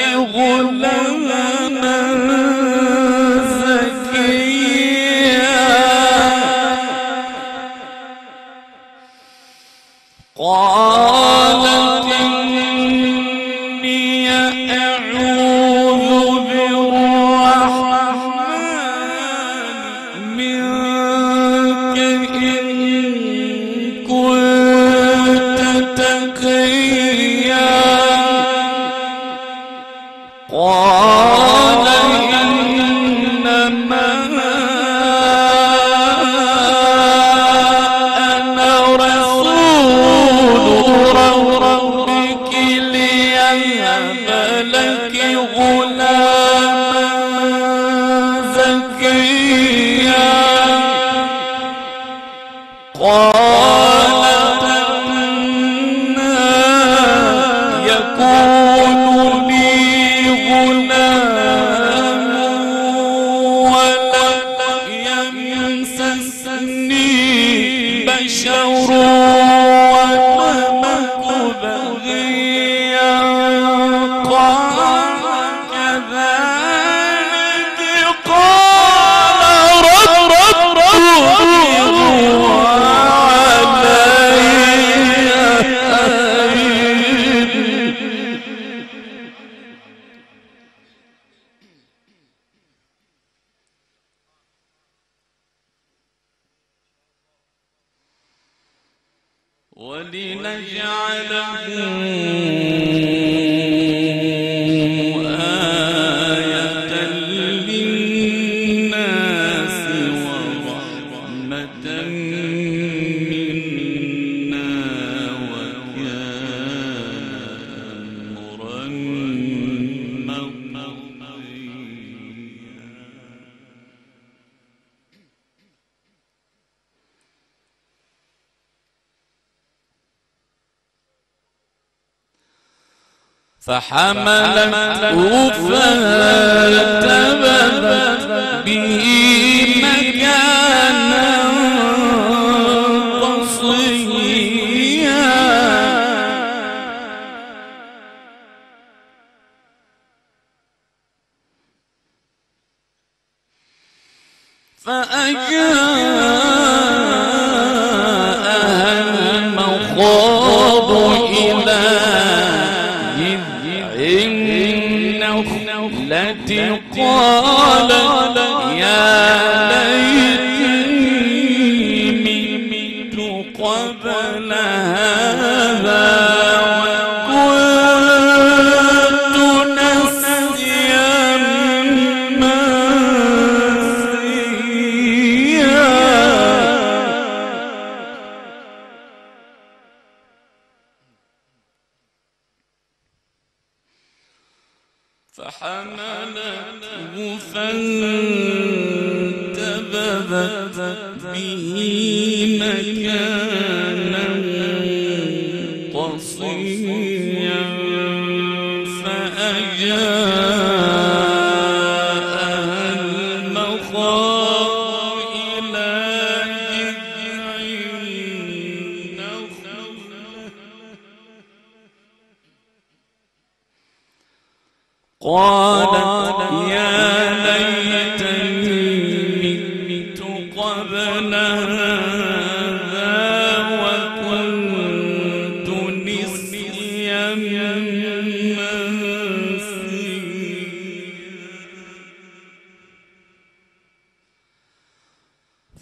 فحملته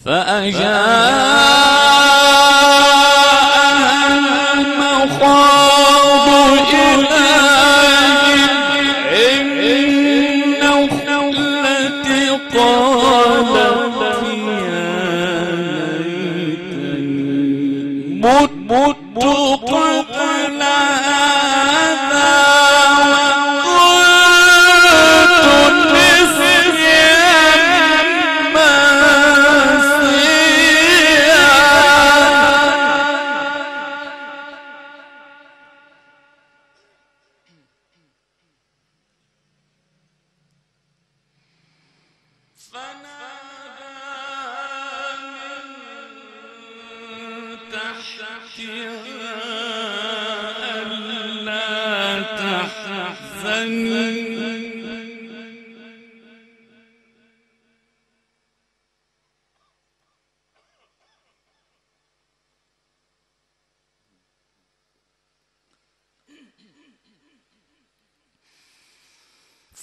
منسيا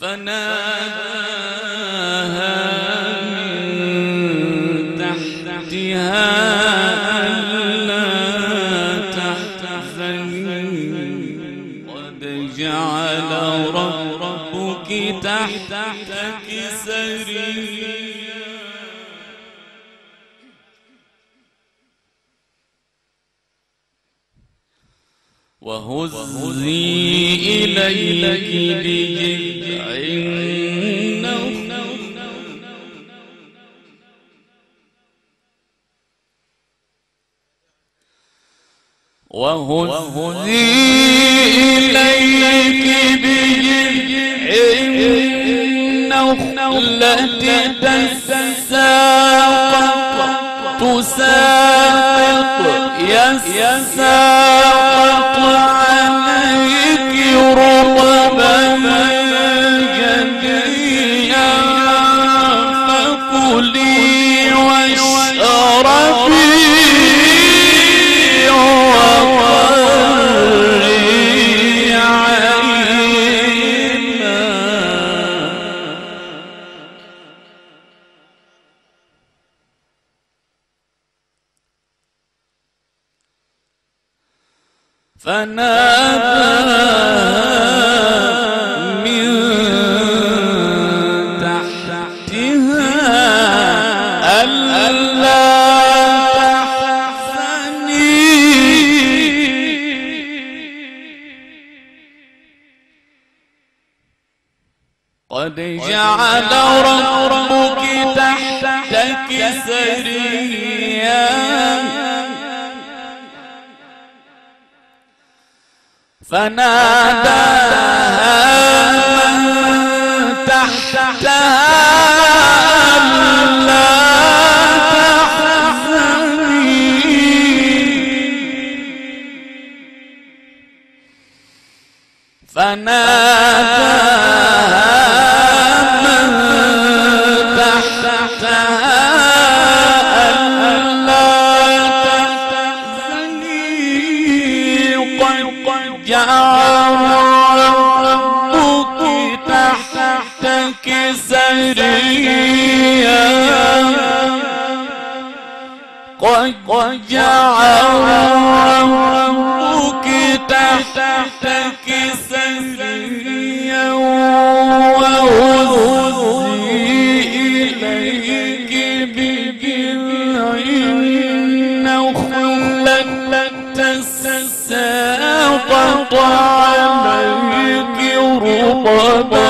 فناداها Muhammad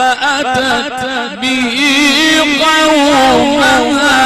فأتت به قومها.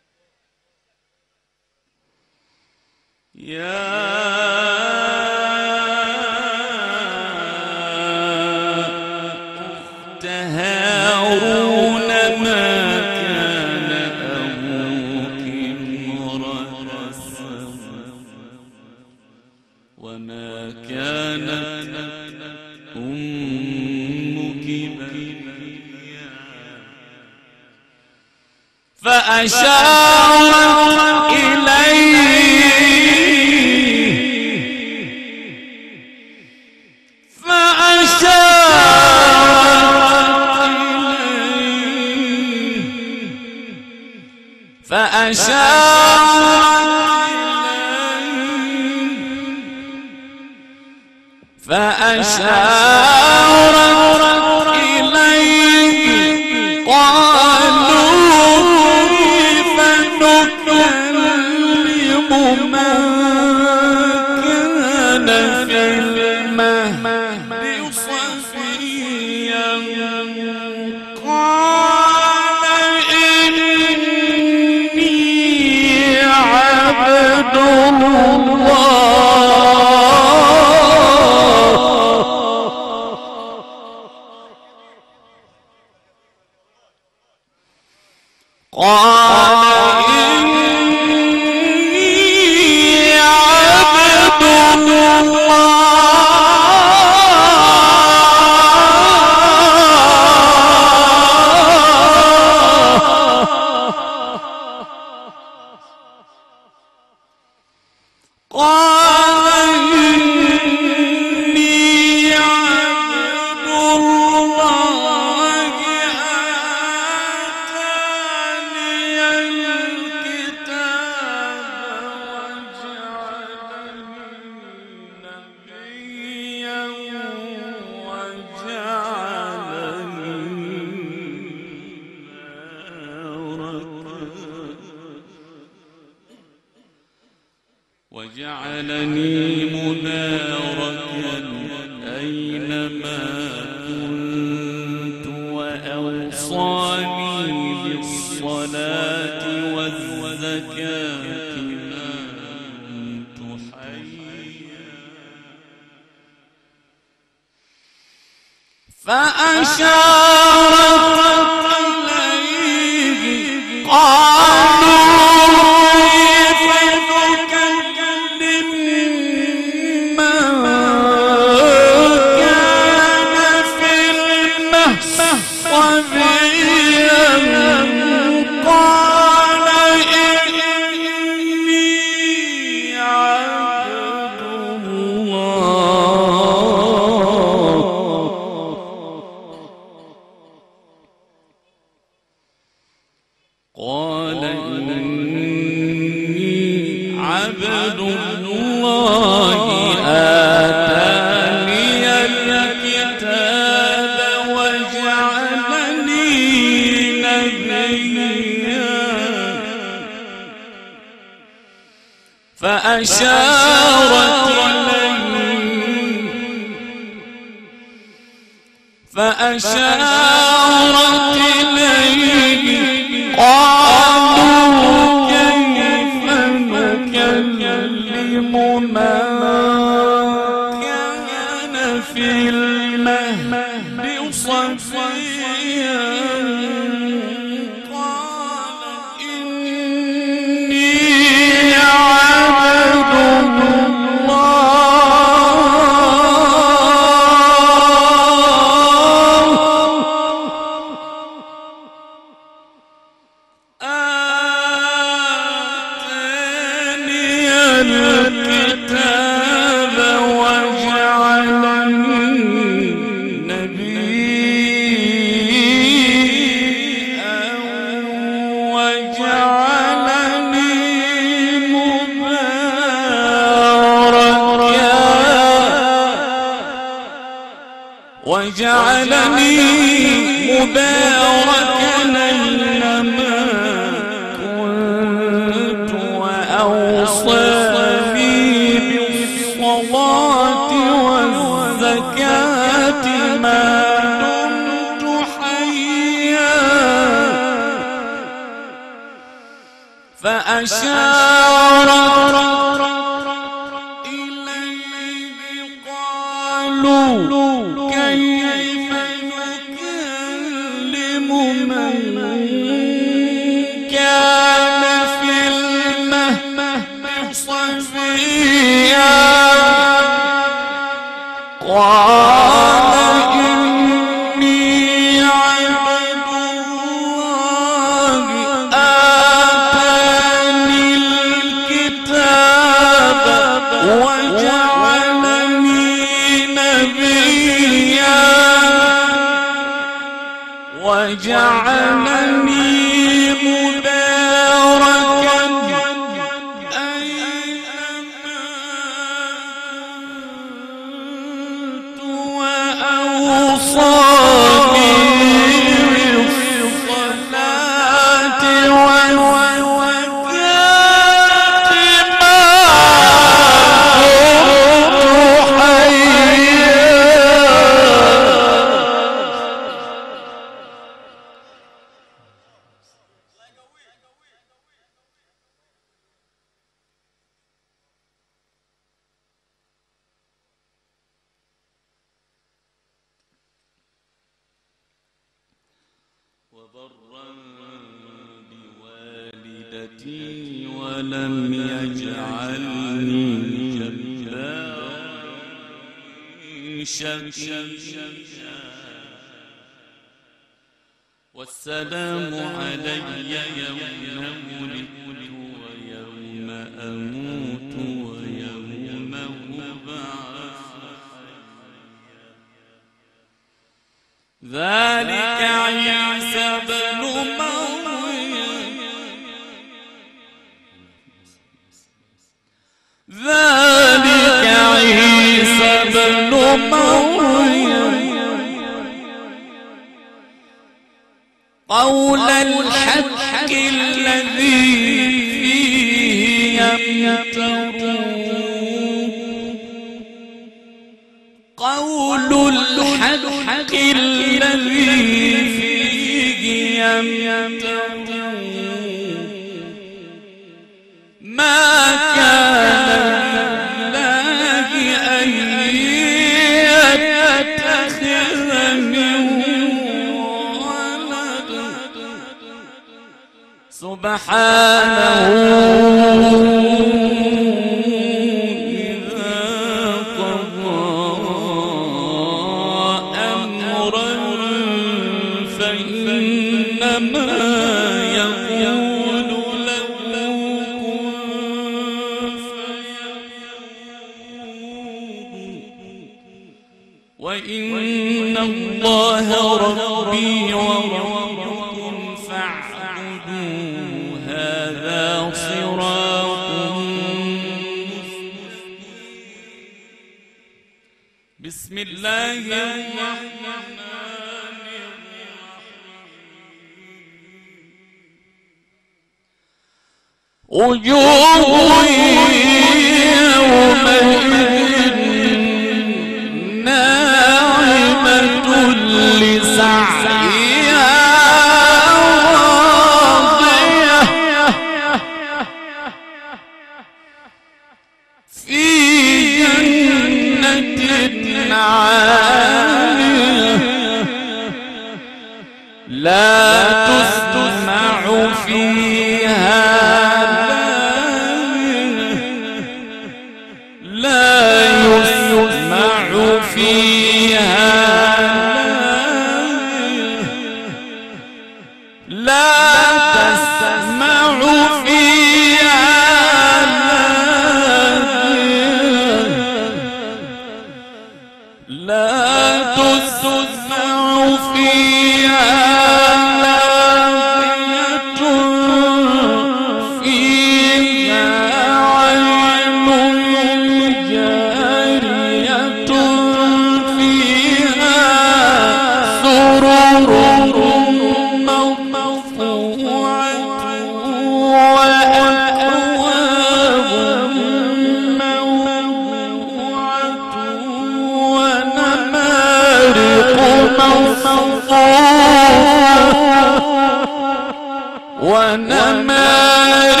ونمارق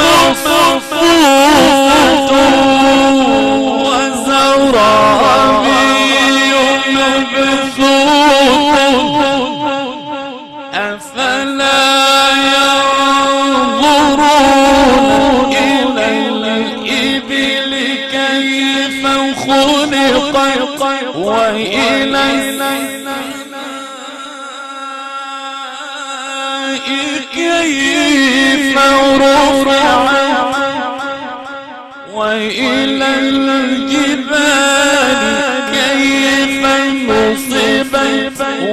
مصفوفة وزرابي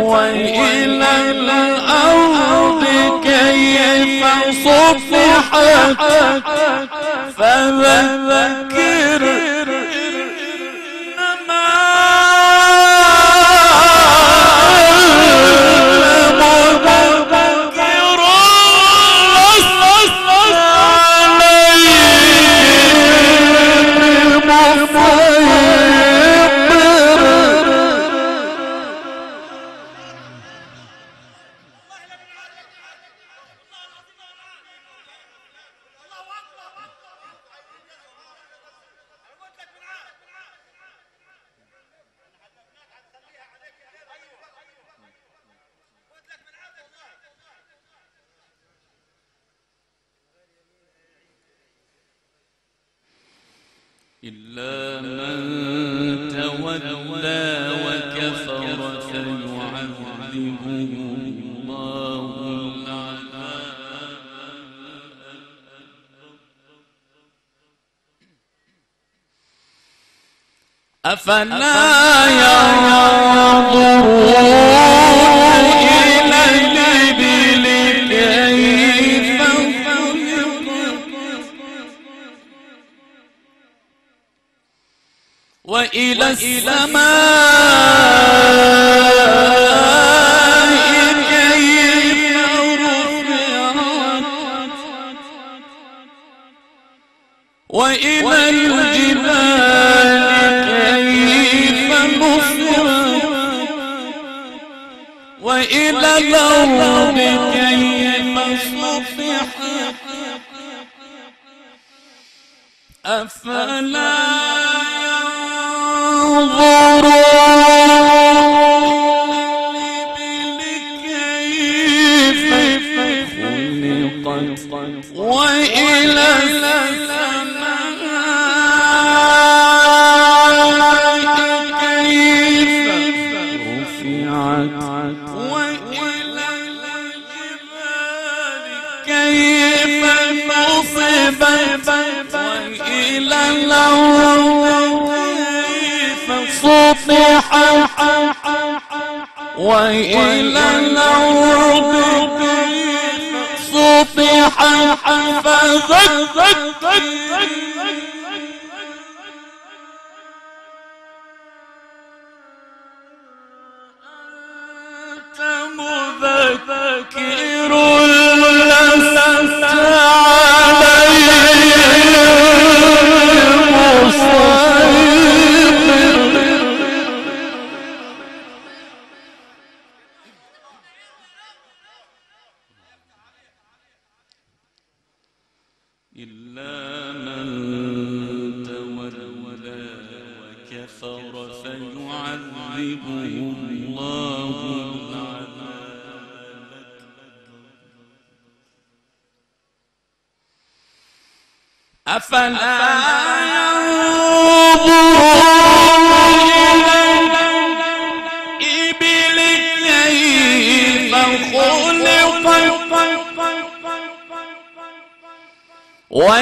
وإلى الأرض كيف صفحت؟ فذكر أفلا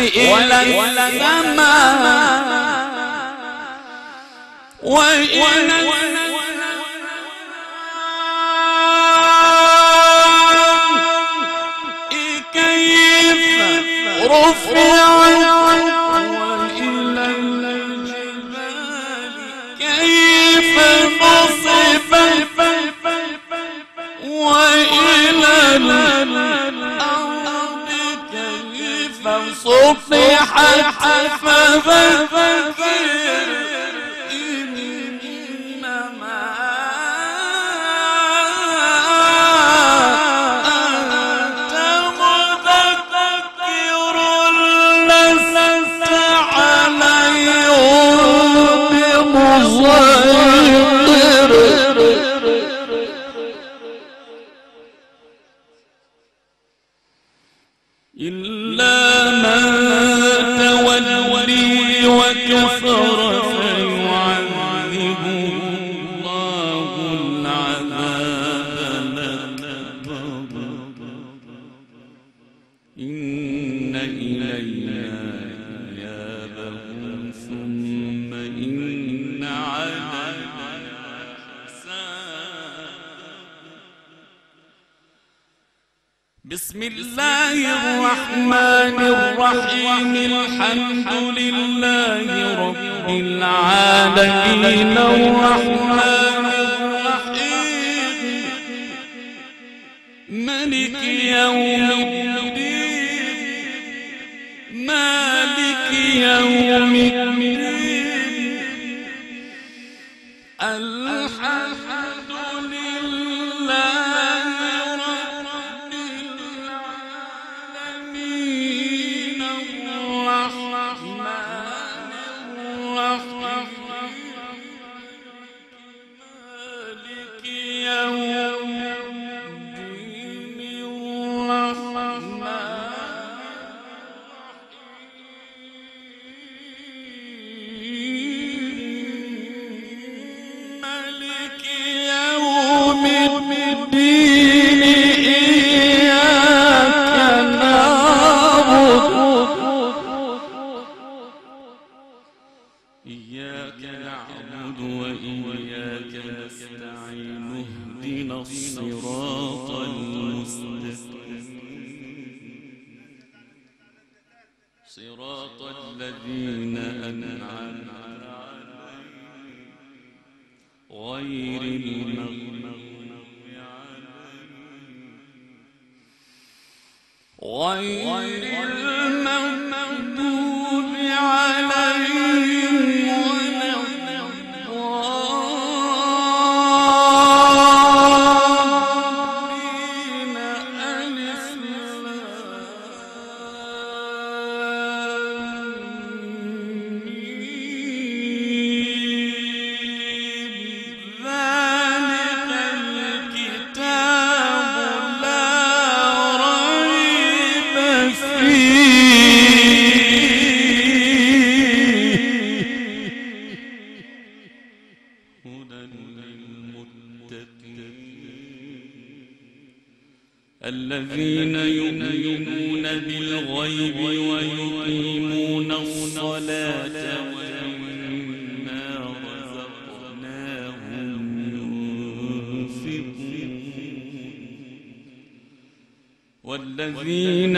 وإلى السماء. وإلى السماء. كيف رفعت وطيحت فففففف الرحمن الرحيم الحمد لله رب العالمين الرحمن الرحيم. ملك يوم الدين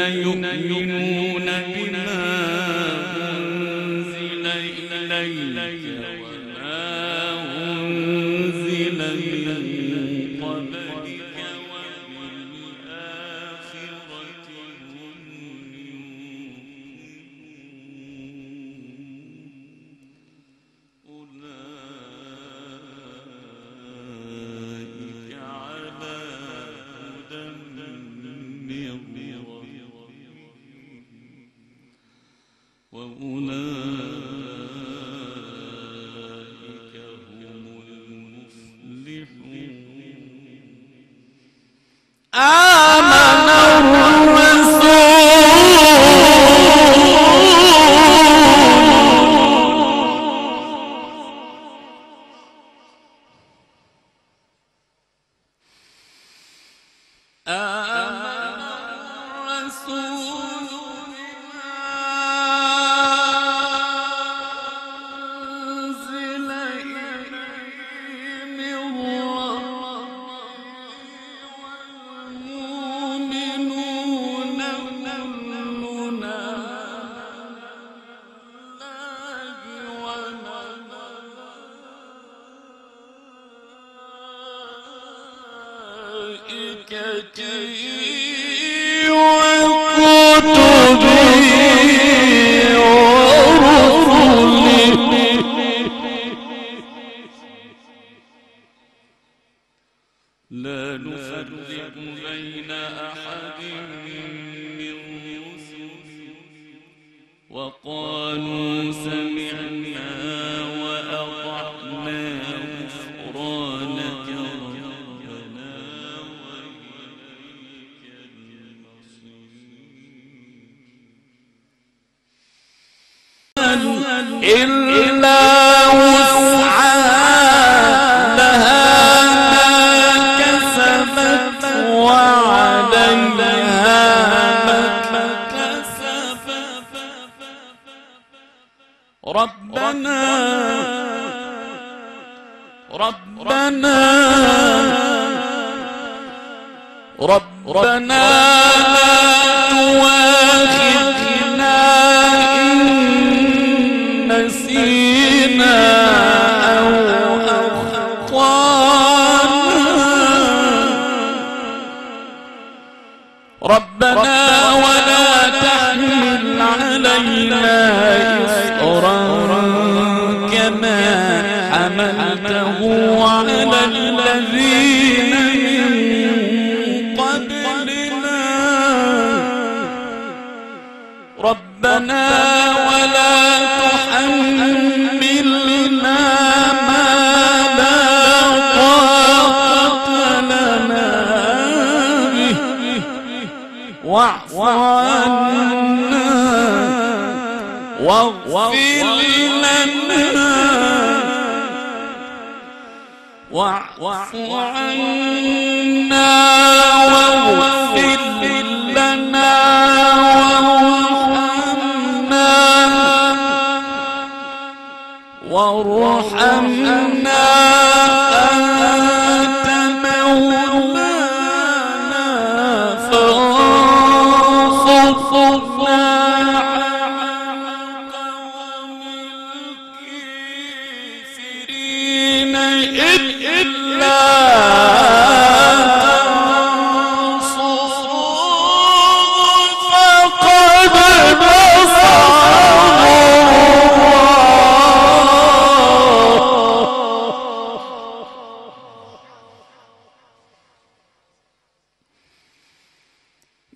يؤمنون بما أنزل إليك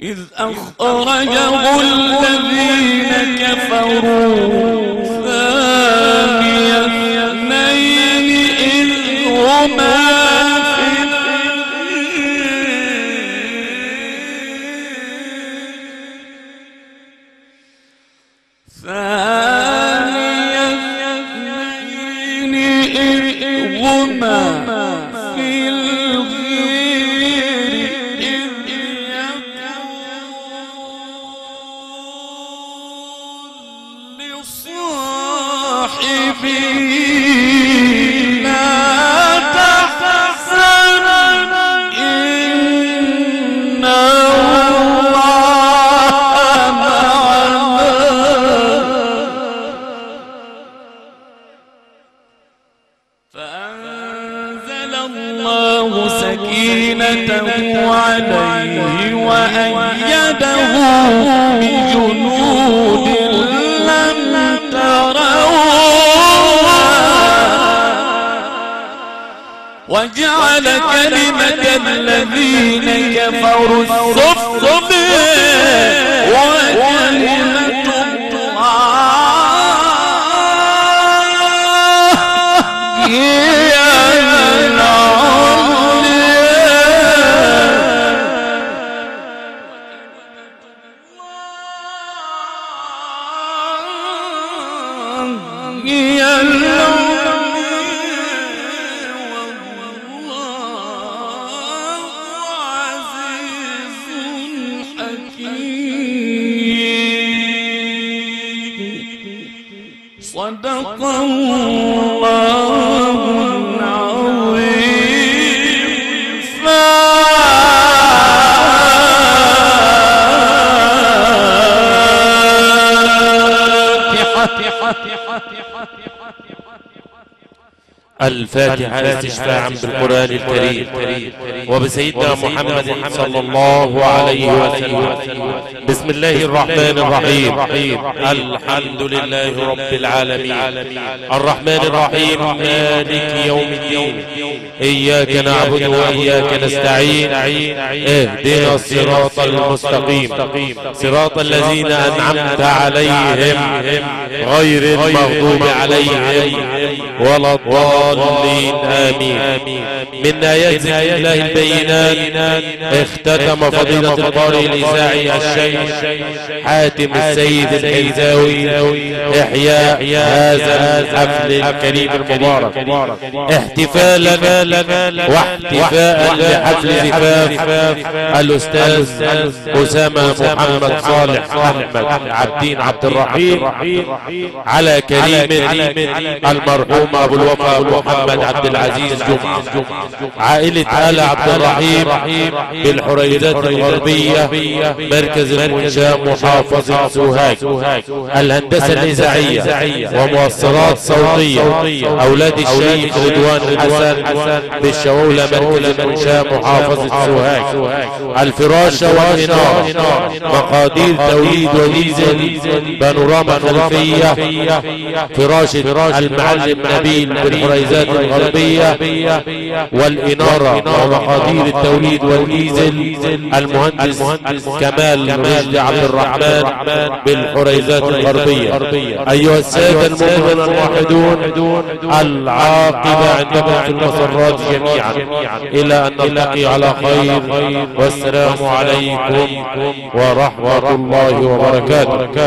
إذ أخرجه الذين كفروا. ثاني الفاتحة استشفاعا بالقرآن الكريم. وبسيدنا محمد صلى الله عليه وسلم. بسم الله الرحمن الرحيم. الحمد لله رب العالمين. الرحمن الرحيم. مالك يوم الدين. إياك نعبد وإياك نستعين. اهدنا الصراط المستقيم. صراط الذين أنعمت عليهم غير المغضوب عليهم. ولا الضالين آمين. من آيات الله البينات. اختتم فضيلة القارئ الإذاعي الشيخ حاتم السيد الحيزاوي. إحياء هذا الحفل الكريم المبارك. احتفالا واحتفاء لحفل زفاف الأستاذ أسامة محمد صالح. أحمد عبدين عبد الرحيم. على كريم المرحوم أبو الوفا محمد عبد العزيز جمعة. عائلة آل عبد الرحيم بالحريدات الغربية مركز المنشاة محافظة سوهاج. الهندسة الإذاعية وموصلات صوتية. أولاد الشيخ رضوان الحسن بالشوولة مركز المنشاة محافظة سوهاج. الفراشة والإنارة مقادير توليد وديزل بانوراما خلفية. فراشة المعلم نبيل بالحريزات الغربية. والإنارة ومقادير التوليد والديزل المهندس كمال رشد عبد الرحمن بالحريزات الغربية. أيها السادة المؤمنون الموحدون العاقبة عندكم في المسرات جميعا. إلى أن نلتقي على خير. والسلام عليكم ورحمة الله وبركاته.